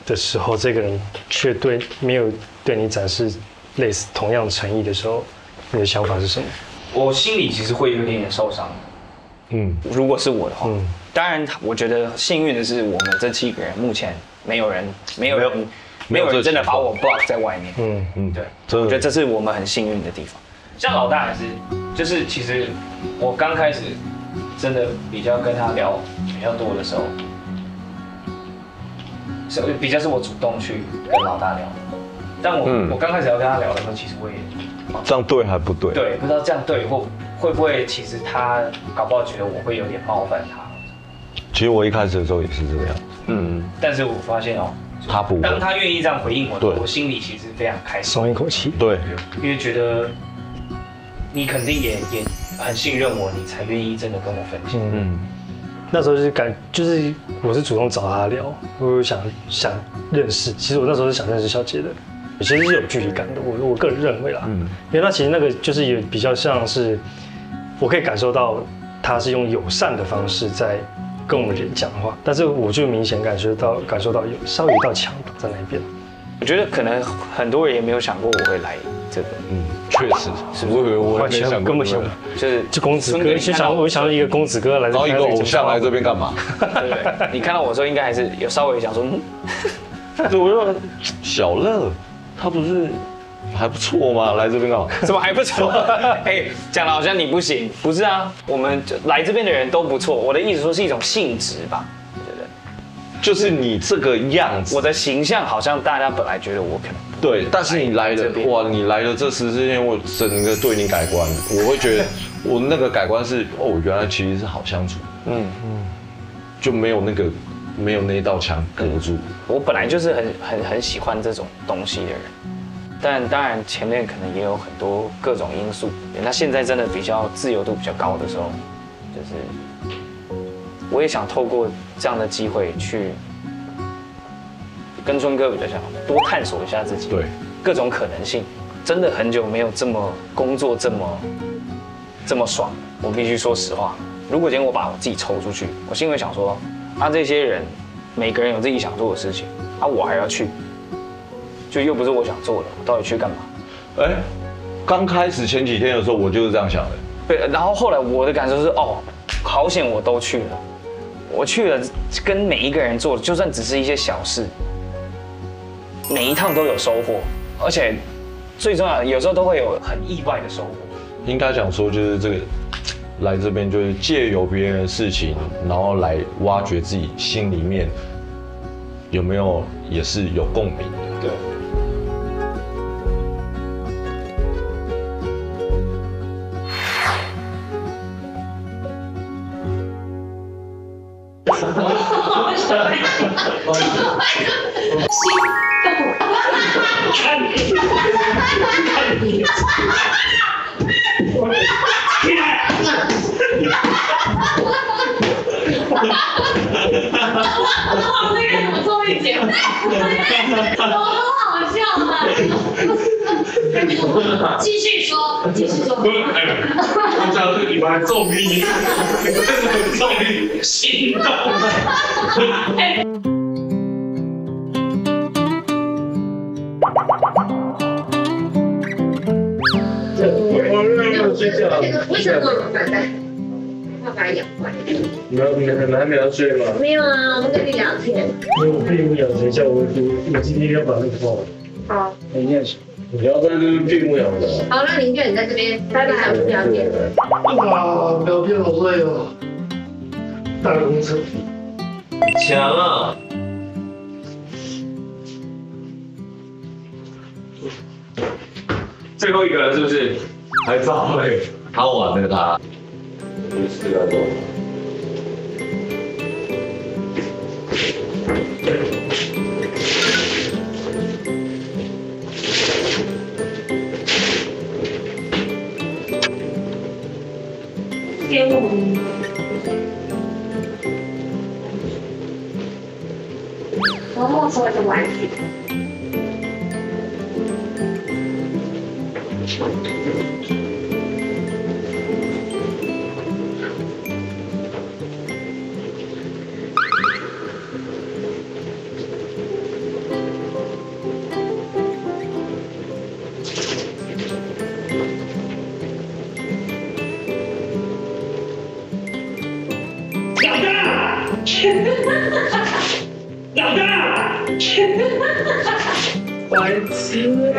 的时候，这个人却对没有对你展示类似同样的诚意的时候，你的想法是什么？我心里其实会有一点点受伤。嗯，如果是我的话，当然我觉得幸运的是，我们这七个人目前没有人，没有人，没有人真的把我 block 在外面。嗯嗯，对，我觉得这是我们很幸运的地方。像老大还是，就是其实我刚开始真的比较跟他聊比较多的时候，是比较是我主动去跟老大聊。但我、嗯我刚开始要跟他聊的时候，其实我也这样对还不对？对，不知道这样对或会不会，其实他搞不好觉得我会有点冒犯他。其实我一开始的时候也是这个样子。嗯，但是我发现哦，他不会当他愿意这样回应我我心里其实非常开心，松一口气。对，因为觉得你肯定也也很信任我，你才愿意真的跟我分享。嗯，那时候就是感，就是我是主动找他聊，我想想认识。其实我那时候是想认识小杰的，其实是有距离感的。我我个人认为啦，嗯，因为他其实那个就是也比较像是，我可以感受到他是用友善的方式在跟我们人讲话，但是我就明显感受到感受到有稍微有一道墙在那边。我觉得可能很多人也没有想过我会来这个，嗯，确实，是我以为我也没想过，根本想不就是就公子哥，就想我想到一个公子哥来，然后一个偶像来这边干嘛？(laughs) 对不对？你看到我的时候，应该还是有稍微想说，嗯，(laughs) 我说小乐，他不是还不错吗？来这边干嘛？(laughs) 怎么还不错？哎，讲的好像你不行，不是啊，我们就来这边的人都不错。我的意思说是一种性质吧？就是你这个样子，我的形象好像大家本来觉得我可能对，但是你来了，哇，你来了这十四天，我整个对你改观，我会觉得我那个改观是，哦，原来其实是好相处，嗯嗯，就没有那个没有那道墙隔住。我本来就是很很很喜欢这种东西的人，但当然前面可能也有很多各种因素。那现在真的比较自由度比较高的时候，就是我也想透过这样的机会去跟春哥比较想多探索一下自己，对各种可能性。真的很久没有这么工作这么这么爽，我必须说实话。如果今天我把我自己抽出去，我心里会想说，啊，这些人每个人有自己想做的事情，啊，我还要去，就又不是我想做的，我到底去干嘛？哎，刚开始前几天的时候，我就是这样想的。对，然后后来我的感受是，哦，好险我都去了，我去了，跟每一个人做，就算只是一些小事，每一趟都有收获，而且最重要的，有时候都会有很意外的收获。应该讲说，就是这个来这边，就是借由别人的事情，然后来挖掘自己心里面有没有也是有共鸣我终于解，怎么那么好笑啊？继续说，继续说。我讲是你们还重力，重力，心动。哎，我让我睡觉。为什么在要把它养坏？你们你们还没有睡吗？没有啊，我们跟你聊天。因为我闭目养神一下，我我我今天要把那个画完。好，你念什你要在这边闭目养神。好，那林俊你在这边，拜拜，我们聊天。哇，聊天好累哦。大公车。强啊！最后一个人是不是？还早嘞，他晚了他。是啊，都。给我。我没收的玩具。白痴啊！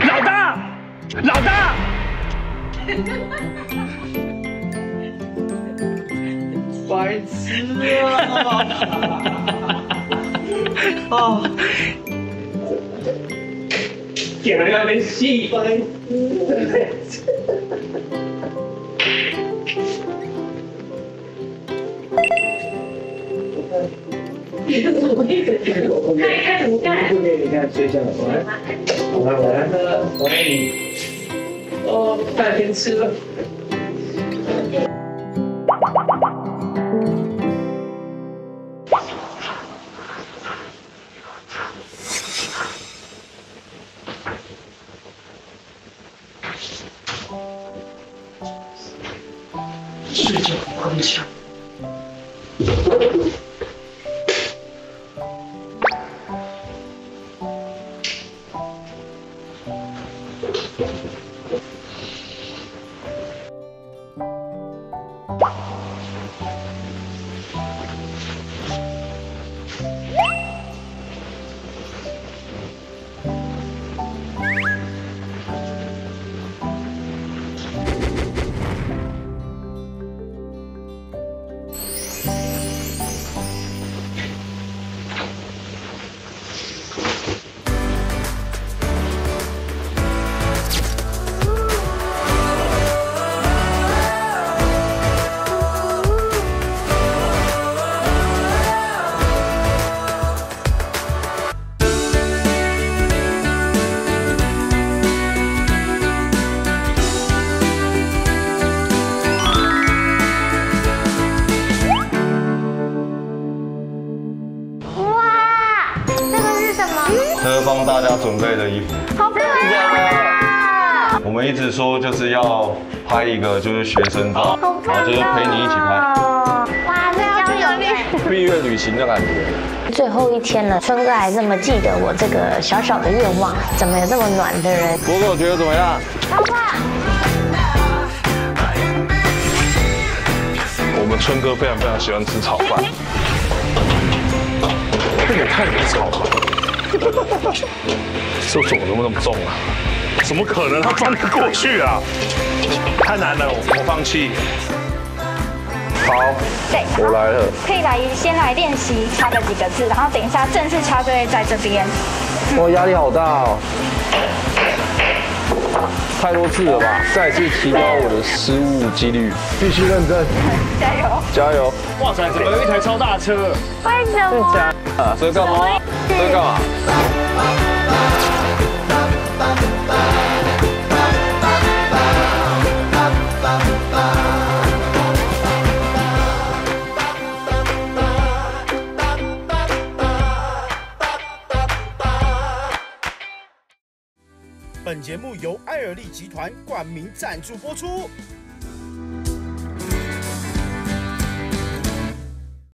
老大，老大，白痴啊！哦，点了个戏，白痴。看看怎么干？你看睡觉，我来，我来，我来，我爱你。哦，半天吃了。们一直说就是要拍一个就是学生照，然后就是陪你一起拍哇，这样有点。蜜月旅行的感觉。最后一天了，春哥还这么记得我这个小小的愿望，怎么有这么暖的人？果果觉得怎么样？超棒！我们春哥非常非常喜欢吃炒饭，这也太没炒了，(laughs) 这怎么那么那么重啊？怎么可能他翻得过去啊？太难了，我放弃。好，对，我来了。可以来先来练习敲个几个字，然后等一下正式敲就会在这边。我压力好大哦，太多次了吧？再次提高我的失误几率，必须认真，(laughs) 加油！加油！哇塞，怎么有一台超大车？为什么？啊，这干嘛？这干嘛？节目由艾尔利集团冠名赞助播出。